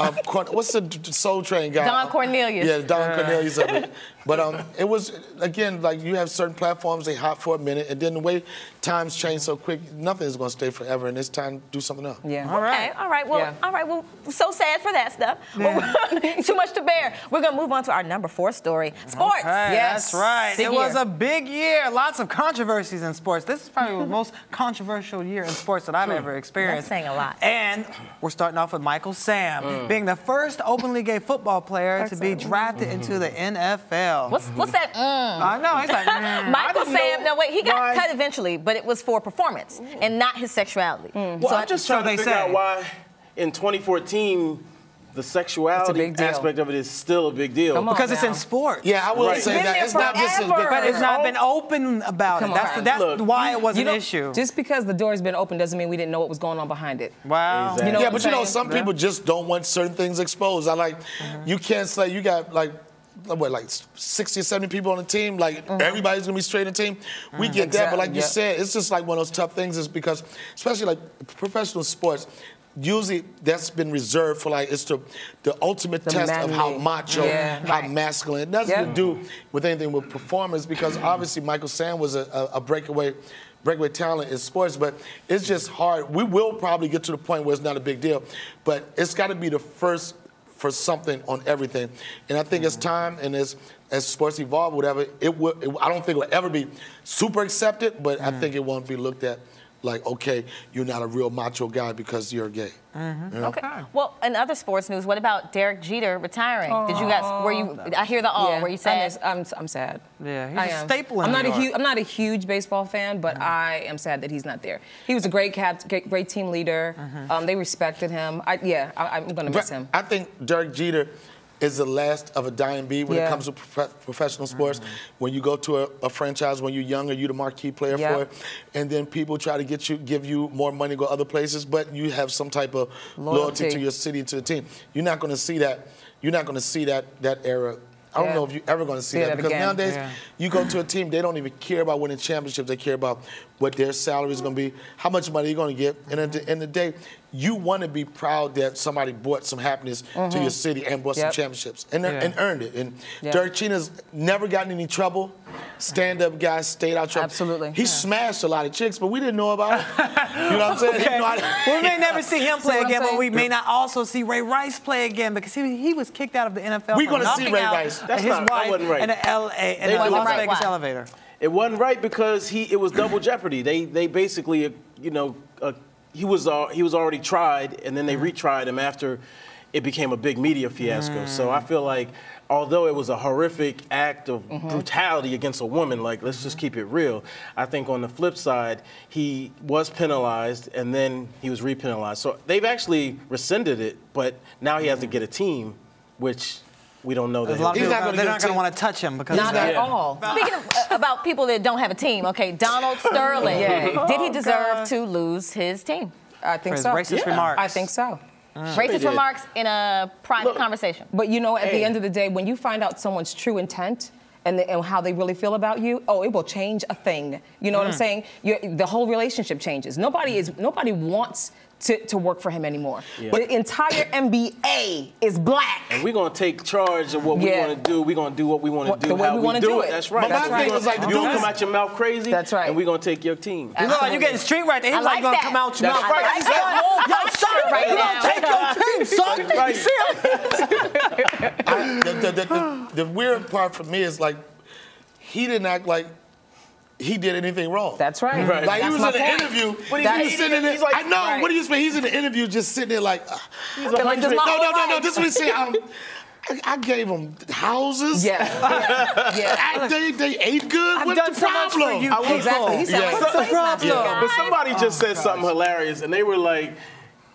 Uh, uh, what's the d- d- Soul Train guy? Don Cornelius. Yeah, Don Cornelius of it. But um, it was again like you have certain platforms they hot for a minute, and then the way times change so quick, nothing is going to stay forever, and it's time to do something else. Yeah. All right. Okay, all right. Well, Yeah. all right. Well, so sad for that stuff. Well, too much to bear. We're gonna move on to our number four story: sports. Hey, Yes. That's right. Big it was a big year. Lots of controversies in sports. This is probably the most controversial year in sports that I've ever experienced. That's saying a lot. And we're starting off with Michael Sam being the first openly gay football player to be drafted into the NFL. What's what's that? Mm. I know. He's like, mm. Michael didn't Sam. No, wait. He got why- cut eventually, but it was for performance and not his sexuality. Well, So I'm just so trying they to figure say. out why in 2014 the sexuality aspect of it is still a big deal. Come on. because it's in sports. Yeah, I will Right. say that there it's not just as big. But it's not been open about Come it. That's, on. that's Look, why it was an issue. Just because the door's been open doesn't mean we didn't know what was going on behind it. wow. Exactly. You know yeah, but I'm you know, some people just don't want certain things exposed. I like, you can't say you got like, what, like 60 or 70 people on the team, like mm-hmm. everybody's gonna be straight in the team. We mm-hmm. get that, but like you Exactly, said, it's just like one of those tough things is because, especially like professional sports, usually that's been reserved for like, it's the, the ultimate The test of how macho, Yeah. how Right. masculine. It doesn't to do with anything with performance because mm-hmm. obviously Michael Sam was a, a, a breakaway breakaway talent in sports, but it's just hard. We will probably get to the point where it's not a big deal, but it's got to be the first for something on everything. And I think as mm-hmm. time and as as sports evolve, whatever, it will. It, I don't think it will ever be super accepted, but I mm. think it won't be looked at like, okay, you're not a real macho guy because you're gay. Mm-hmm. You know? Okay. Well, in other sports news, what about Derek Jeter retiring? Did you guys? Were you? Oh, I hear the all. Yeah, Were you I sad? I'm, I'm sad. Yeah, he's I a am. staple I'm not a huge. I'm not a huge baseball fan, but mm-hmm. I am sad that he's not there. He was a great cap, great, great team leader. Mm-hmm. Um, they respected him. I, yeah, I, I'm gonna miss But him. I think Derek Jeter is the last of a dying breed when it comes to prof- professional sports. Mm-hmm. When you go to a, a franchise when you're younger, you're the marquee player Yeah. for it, and then people try to get you, give you more money, go other places, but you have some type of loyalty, Loyalty. to your city, to the team. You're not going to see that. You're not going to see that that era. I don't Yeah. know if you're ever going to see, See that that because again. nowadays Yeah. you go to a team, they don't even care about winning championships. They care about what their salary is going to be, how much money you're going to get. And at the end of the day, you want to be proud that somebody brought some happiness to your city and brought some championships and, Yeah. and earned it. And Yeah. Derek Jeter's never gotten any trouble. Stand up guy, stayed out trouble. Absolutely. He smashed a lot of chicks, but we didn't know about it. you know what I'm saying? He Okay. know to- we may never see him play again, but we may not also see Ray Rice play again because he, he was kicked out of the NFL. We for gonna see Ray Rice. That's his not- that wife wasn't right. in a LA in They a Las right. Vegas Why? elevator. It wasn't right because he it was double jeopardy. They they basically uh, you know uh, he was uh, he was already tried and then they mm-hmm. retried him after it became a big media fiasco. Mm. So I feel like although it was a horrific act of mm-hmm. brutality against a woman, like let's just mm-hmm. keep it real. I think on the flip side he was penalized and then he was repenalized. So they've actually rescinded it, but now he has to get a team, which we don't know that. A lot of He's people, not gonna they're not going to want to touch him because Not at Yeah. all. Speaking of, uh, about people that don't have a team, okay, Donald Sterling. Yeah. Did he Oh, deserve God. to lose his team? I for think his so. racist Yeah. remarks. I think so. Racist did. remarks in a private conversation. But you know, at Hey. the end of the day, when you find out someone's true intent and, the, and how they really feel about you, oh, it will change a thing. You know what I'm saying? you the whole relationship changes. Nobody is nobody wants to, to work for him anymore. The entire NBA is black. And we're gonna take charge of what we Yeah. want to do. We're gonna do what we want What- to the do. way how we we wanna do, do it. it. That's right. But my That's thing right. is, like, the you don't dude come out your mouth crazy. That's right. And we're gonna take your team. You know, like you're getting street right there. He's like, like gonna that. come out your That's mouth. right. Like, That's son, that whole yo, posture son, right we now. gonna take your team, son. You see him? The, the, the, the, the weird part for me is like he didn't act like he did anything wrong. That's right. Right. Like he was in the point. interview. What he he's was sitting it, there. he's like- I know. Right. What do you mean? He's in the interview, just sitting there like. Uh, He's a Like, hundred- this my- no, no, no, no. right. This is what he said. Um, I, I gave him houses. Yeah. yeah. yeah. I- they, they ate good. I've What's done the so much problem? for you I was- Exactly. He said, Yeah. What's the problem? guy." But somebody just said something hilarious, and they were like,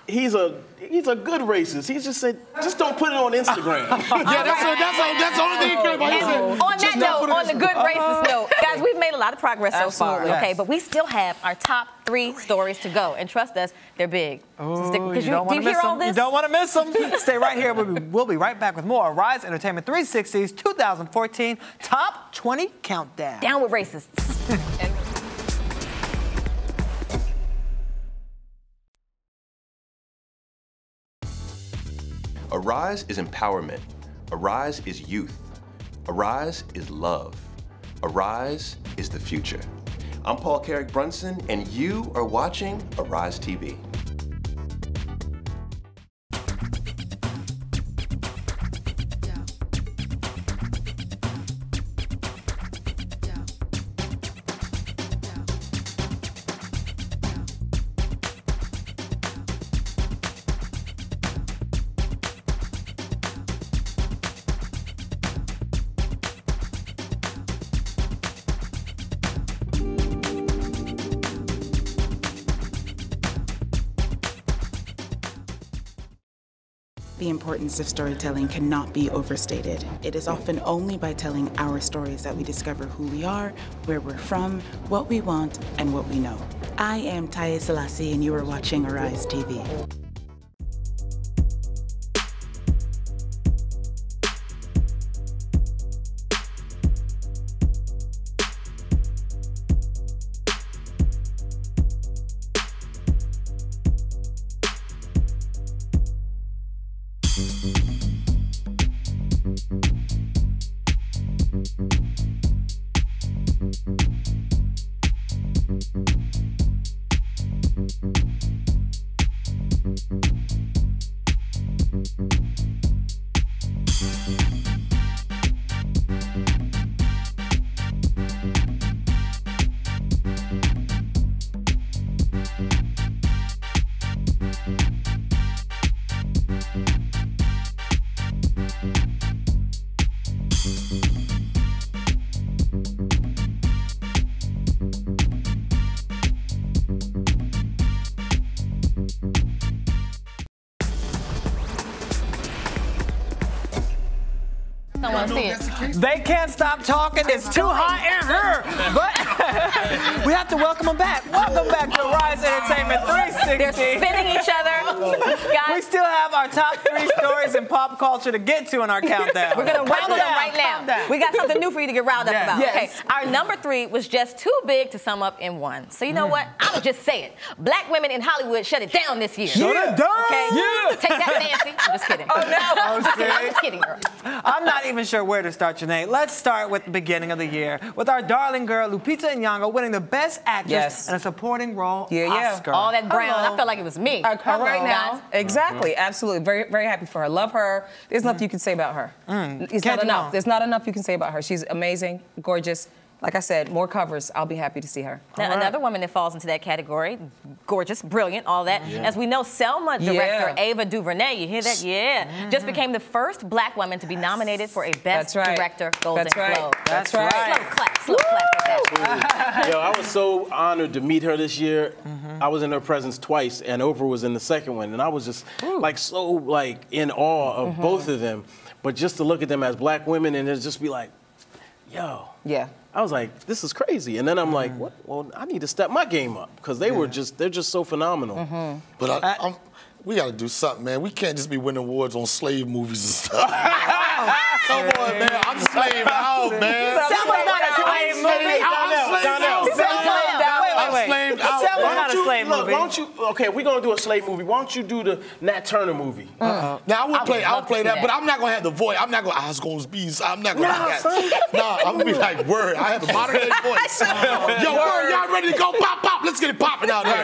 he's a he's a good racist. He just said, just don't put it on Instagram. yeah, that's, a, that's, a, that's the only thing he cared about. He said, on that note, on the good racist uh-huh. note, guys, we've made a lot of progress so far, Absolutely. okay? But we still have our top three stories to go. And trust us, they're big. So stick- Ooh, 'cause you don't want to miss them. You don't want to miss them. Stay right here. We'll be, we'll be right back with more Arise Entertainment 360's 2014 Top 20 Countdown. Down with racists. Arise is empowerment. Arise is youth. Arise is love. Arise is the future. I'm Paul Carrick Brunson, and you are watching Arise TV. Importance of storytelling cannot be overstated. It is often only by telling our stories that we discover who we are, where we're from, what we want, and what we know. I am Taiye Selasi, and you are watching Arise TV. They can't stop talking. It's too hot in here. But we have to welcome them back. Welcome back to Arise Entertainment 360. They're spinning each other. We still have our top three stories in pop culture to get to in our countdown. We're gonna Calm round them down, right now. down. We got something new for you to get riled up Yes. about. Yes. Okay, our number three was just too big to sum up in one. So you know mm. what? I'll just say it. Black women in Hollywood shut it down this year. Shut it down. Okay. Yeah. Take that, Nancy. I'm just kidding. Oh, no. I'm just kidding. I'm just kidding, girl. I'm not even sure where to start, Janae. Let's start with the beginning of the year with our darling girl Lupita Nyong'o winning the Best Actress Yes. in a supporting role Yeah, yeah. Oscar. All that brown. Hello. I felt like it was me. Uh, all right Hello. now, Guys. exactly, absolutely. Very, very happy for her. Love her. There's nothing you can say about her. It's Can't not enough. wrong. There's not enough you can say about her. She's amazing, gorgeous. Like I said, more covers. I'll be happy to see her. Now, another woman that falls into that category, gorgeous, brilliant, all that. As we know, Selma director Yeah. Mm-hmm. Ava DuVernay, you hear that? Yeah. Just became the first black woman to be nominated for a Best That's right. Director Golden That's right. Globe. That's Slow right. clap, slow clap for. Yo, I was so honored to meet her this year. I was in her presence twice, and Oprah was in the second one, and I was just like so like in awe of both of them. But just to look at them as black women and then just be like, yo. Yeah. I was like, this is crazy. And then I'm like, mm-hmm. what? Well, I need to step my game up because they were just, they're just so phenomenal. Mm-hmm. But I, I'm, we got to do something, man. We can't just be winning awards on slave movies and stuff. Come on, man. I'm slave out, man. Selma's not a slave movie. I'm slave out. Wait, wait, wait. slaved out. Selma's Why not don't a you, slave look, movie. why don't you, okay, we're going to do a slave movie. Why don't you do the Nat Turner movie? Uh -huh. Now I would I play, I love would play that, that. but I'm not gonna have the voice. I'm not gonna. I was gonna be. I'm not gonna. Nah, have son. that. Nah, I'm gonna be like word. I have a moderated voice. Yo, word, y'all ready to go? Pop, pop. Let's get it popping out here.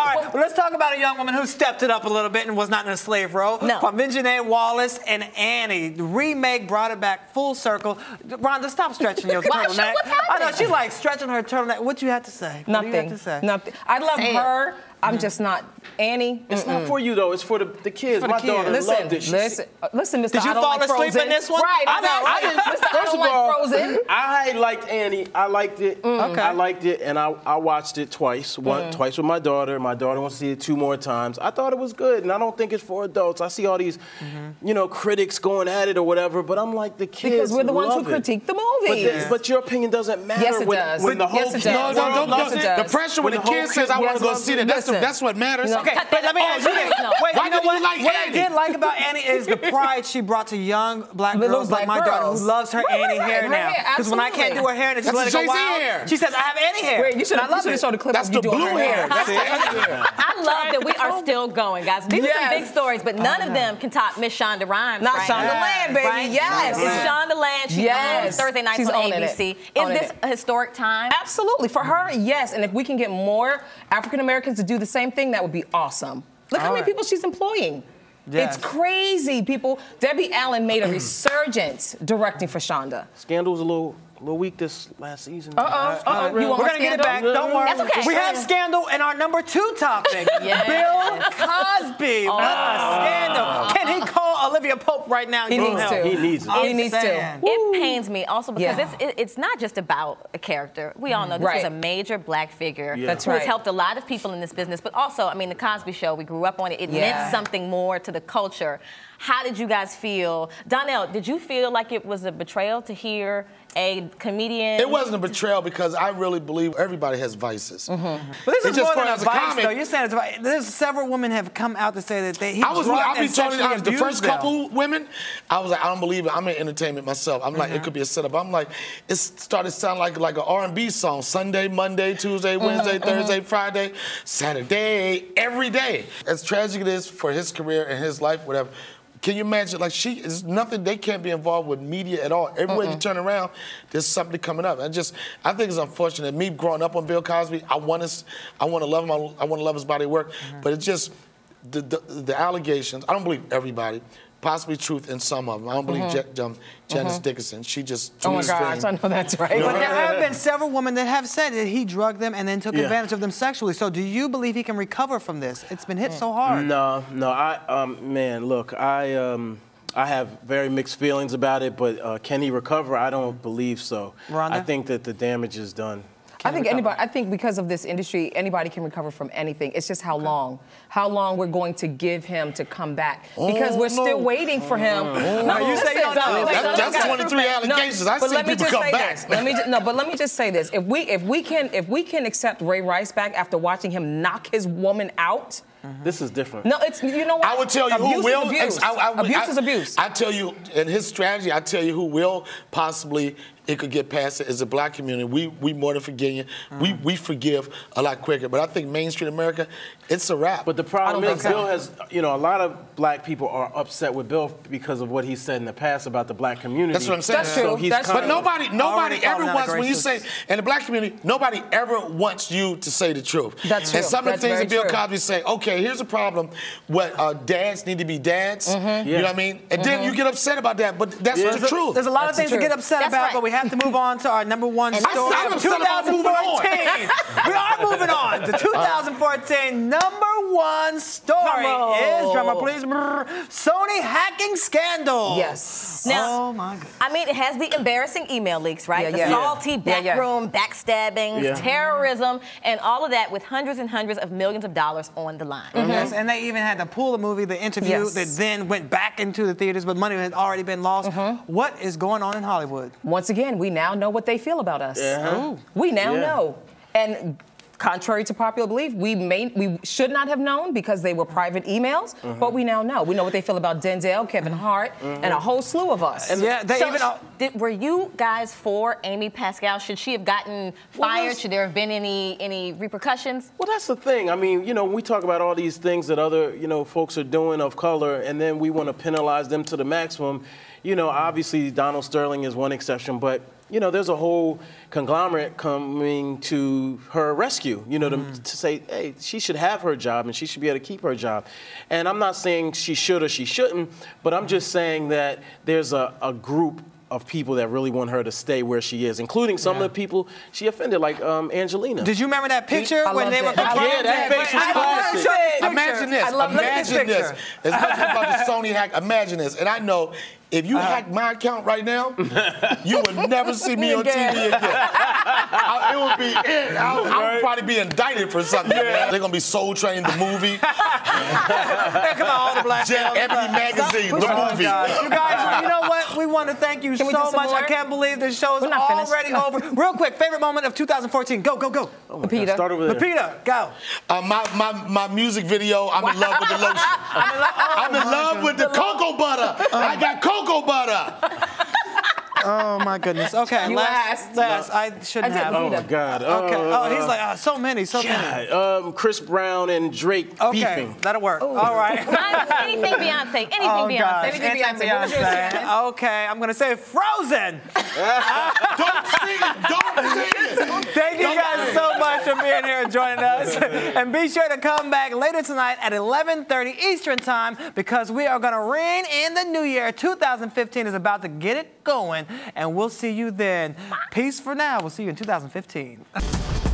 All right, well, let's talk about a young woman who stepped it up a little bit and was not in a slave role. No. Quvenzhané Wallis and Annie. The remake brought it back full circle. Rhonda, stop stretching your turtleneck. what's I know happening? she like stretching her turtleneck. What you have to say? What do you have Nothing. to say? Nothing. I love Say it. Her. I'm just not. Annie, It's not for you though. It's for the, the kids. For the My daughter. Listen, loved it. She- listen, uh, listen, Mr. Did you I don't fall like asleep Frozen. in this one? Right, I, know, I exactly. didn't. Mr. First don't of all, Frozen. I liked Annie. I liked it. Okay. I liked it, and I, I watched it twice. One, Mm. Twice with my daughter. My daughter wants to see it two more times. I thought it was good, and I don't think it's for adults. I see all these, you know, critics going at it or whatever, but I'm like the kids. Because we're the ones who it. critique the But, movies. but your opinion doesn't matter Yes, it when, does. when the Yes, it does. kid No, no, don't, loves don't. it. The pressure when the whole kid says, I want to go see that, that's, the, Listen. that's what matters. No. Okay, but let me ask you you this. Wait, Why you know what? like what I Annie? did like about Annie is the pride she brought to young black Little girls like black my daughter girls. who loves her Right, right, Annie right. hair Her now. Because when I can't do her hair and just let it go wild, hair. she says, I have Annie hair. Wait, you should I have love you show the clip That's of you the doing blue her hair. hair. That's the Annie hair. I love that we are still going, guys. These are some big stories, but none of uh-huh. them can top Miss Shonda Rhimes. Not right Shonda. Land, baby. Yes. It's Shondaland. She owns Thursday nights on. ABC. Is this a historic time? Absolutely. For her, yes. And if we can get more African Americans to do the same thing, that would be awesome. Look how many right. people she's employing. Yes. It's crazy, people. Debbie Allen made a resurgence directing for Shonda. Scandal was a little, little weak this last season. Uh-oh, uh-oh. You We're gonna get it back. Don't worry. That's okay. We have scandal in our number two topic. Yes. Bill Cosby. Oh. What a scandal. Can he call Olivia Pope right now? He give needs help? to. He needs it. He needs to. It pains me also because Yeah. it's it, it's not just about a character. We all know this Right. is a major black figure Yeah. That's who has right. helped a lot of people in this business. But also, I mean, the Cosby Show. We grew up on it. It Yeah. meant something more to the culture. How did you guys feel, Donnell? Did you feel like it was a betrayal to hear a comedian? It wasn't a betrayal because I really believe everybody has vices. Mm-hmm. But this It's is just more than a as a vice, comic- though. You're saying it's a vice. There's several women have come out to say that they he I was, I'll be and totally sexually honest. The first them. couple women, I was like, I don't believe it. I'm in entertainment myself. I'm Mm-hmm. like, it could be a setup. I'm like, it started sounding like like an R&B song. Sunday, Monday, Tuesday, Mm-hmm, Wednesday, Thursday, Friday, Saturday, every day. As tragic it is for his career and his life, whatever. Can you imagine? Like she is nothing. They can't be involved with media at all. Everywhere you turn around, there's something coming up. I just, I think it's unfortunate. Me growing up on Bill Cosby, I want to, I want to love him. I, I want to love his body of work. Mm-hmm. But it's just the, the the allegations. I don't believe everybody. Possibly truth in some of them. I don't believe Ja- um, Janice Dickinson. She just. Oh my drew the gosh, string. I know that's right. But there have been several women that have said that he drugged them and then took Yeah. advantage of them sexually. So do you believe he can recover from this? It's been hit so hard. No, no. I, um, man, look, I, um, I have very mixed feelings about it, but uh, can he recover? I don't believe so. Rhonda? I think that the damage is done. I think anybody. I think because of this industry, anybody can recover from anything. It's just how long, how long we're going to give him to come back oh, because Oh, we're no. still waiting for him. Oh, you say you know. wait, That- let that's just- 23 allegations. I see let me people just come say back. This. Let me ju- no, but let me just say this: if we if we can if we can accept Ray Rice back after watching him knock his woman out, mm-hmm. This is different. no, it's you know what? I would tell you abuse who will. Is abuse. I- I- abuse I- is abuse. I tell you, in his strategy, I tell you who will possibly it could get past it. as a black community. We we more than forgiving. We we forgive a lot quicker. But I think mainstream America, it's a wrap. But the problem is, think so. Bill has, you know, a lot of black people are upset with Bill because of what he said in the past about the black community. That's what I'm saying. That's true. So he's That's But nobody, nobody ever falling out of wants when you say with- in the black community, nobody ever wants you to say the truth. That's true. And some of the things that Bill true. Cosby say, okay, here's a problem. What uh, dads need to be dads. Mm-hmm. You know what I mean? And then you get upset about that, but that's Yeah. the There's a, truth. there's a lot of That's the things to get upset That's about, right. but we have to move on to our number one And story of upset about moving on. 2014. we are moving on. to uh, 2014 number one story Drum is, roll. drummer please, brr, Sony hacking scandal. Yes. Now, oh my God. I mean, it has the embarrassing email leaks, right? Yeah, the yeah. salty Yeah, yeah. backroom backstabbings, Yeah. terrorism, and all of that with hundreds and hundreds of millions of dollars on the line. Yes, and they even had to pull the movie, the interview, Yes. that then went back into the theaters, but money had already been lost. Mm-hmm. What is going on in Hollywood? Once again, we now know what they feel about us. Uh-huh. We now Yeah. know. And contrary to popular belief, we may we should not have known because they were private emails, mm-hmm. but we now know. We know what they feel about Denzel, Kevin mm-hmm. Hart, and a mm-hmm. whole slew of us. And yeah, they So, even. Uh, did, were you guys for Amy Pascal? Should she have gotten fired? that's- Should there have been any any repercussions? Well, that's the thing. I mean, you know, we talk about all these things that other, you know, folks are doing of color, and then we want to penalize them to the maximum. You know, obviously Donald Sterling is one exception, but you know, there's a whole conglomerate coming to her rescue. You know, to, to say, hey, she should have her job and she should be able to keep her job. And I'm not saying she should or she shouldn't, but I'm just saying that there's a, a group of people that really want her to stay where she is, including some of the people she offended, like um, Angelina. Did you remember that picture I when loved they were it. I confronting? Yeah, that face was I- I- classic. show picture. Imagine this. I love look at Imagine this. picture. It's nothing about the Sony hack. Imagine this. And I know if you Uh-huh. hack my account right now, you would never see me on Again. TV again. I- it would be it. I'll, I'll probably be indicted for something. Man. They're gonna be Soul Train the movie, Hey, come on, all the black Jet. Ebony magazine the Oh, movie. gosh. You guys, you know what? We want to thank you Can so do some much. I can't believe this show is We're not finished. already over. Real quick, favorite moment of 2014. Go, go, go. Oh my God, Start over there. Lapita, go. Uh, my, my, my music video, I'm in love with the lotion. I'm in love with the cocoa butter. I got cocoa butter. Oh my goodness. Okay, You last, asked. last. I shouldn't I have. Oh my God. Okay. Uh, Oh, he's like, oh, so many, so many. God, um, Chris Brown and Drake Okay, beefing. that'll work. All right. Anything Beyonce. Anything Oh, Beyonce. gosh. Anything Anything Beyonce. What was yours, Beyonce. Okay, I'm gonna say Frozen. Don't sing it. Don't sing it. Thank you guys so much for being here and joining us. And be sure to come back later tonight at 11:30 Eastern Time because we are gonna ring in the new year. 2015 is about to get it going, and we'll see you then. Peace for now. We'll see you in 2015.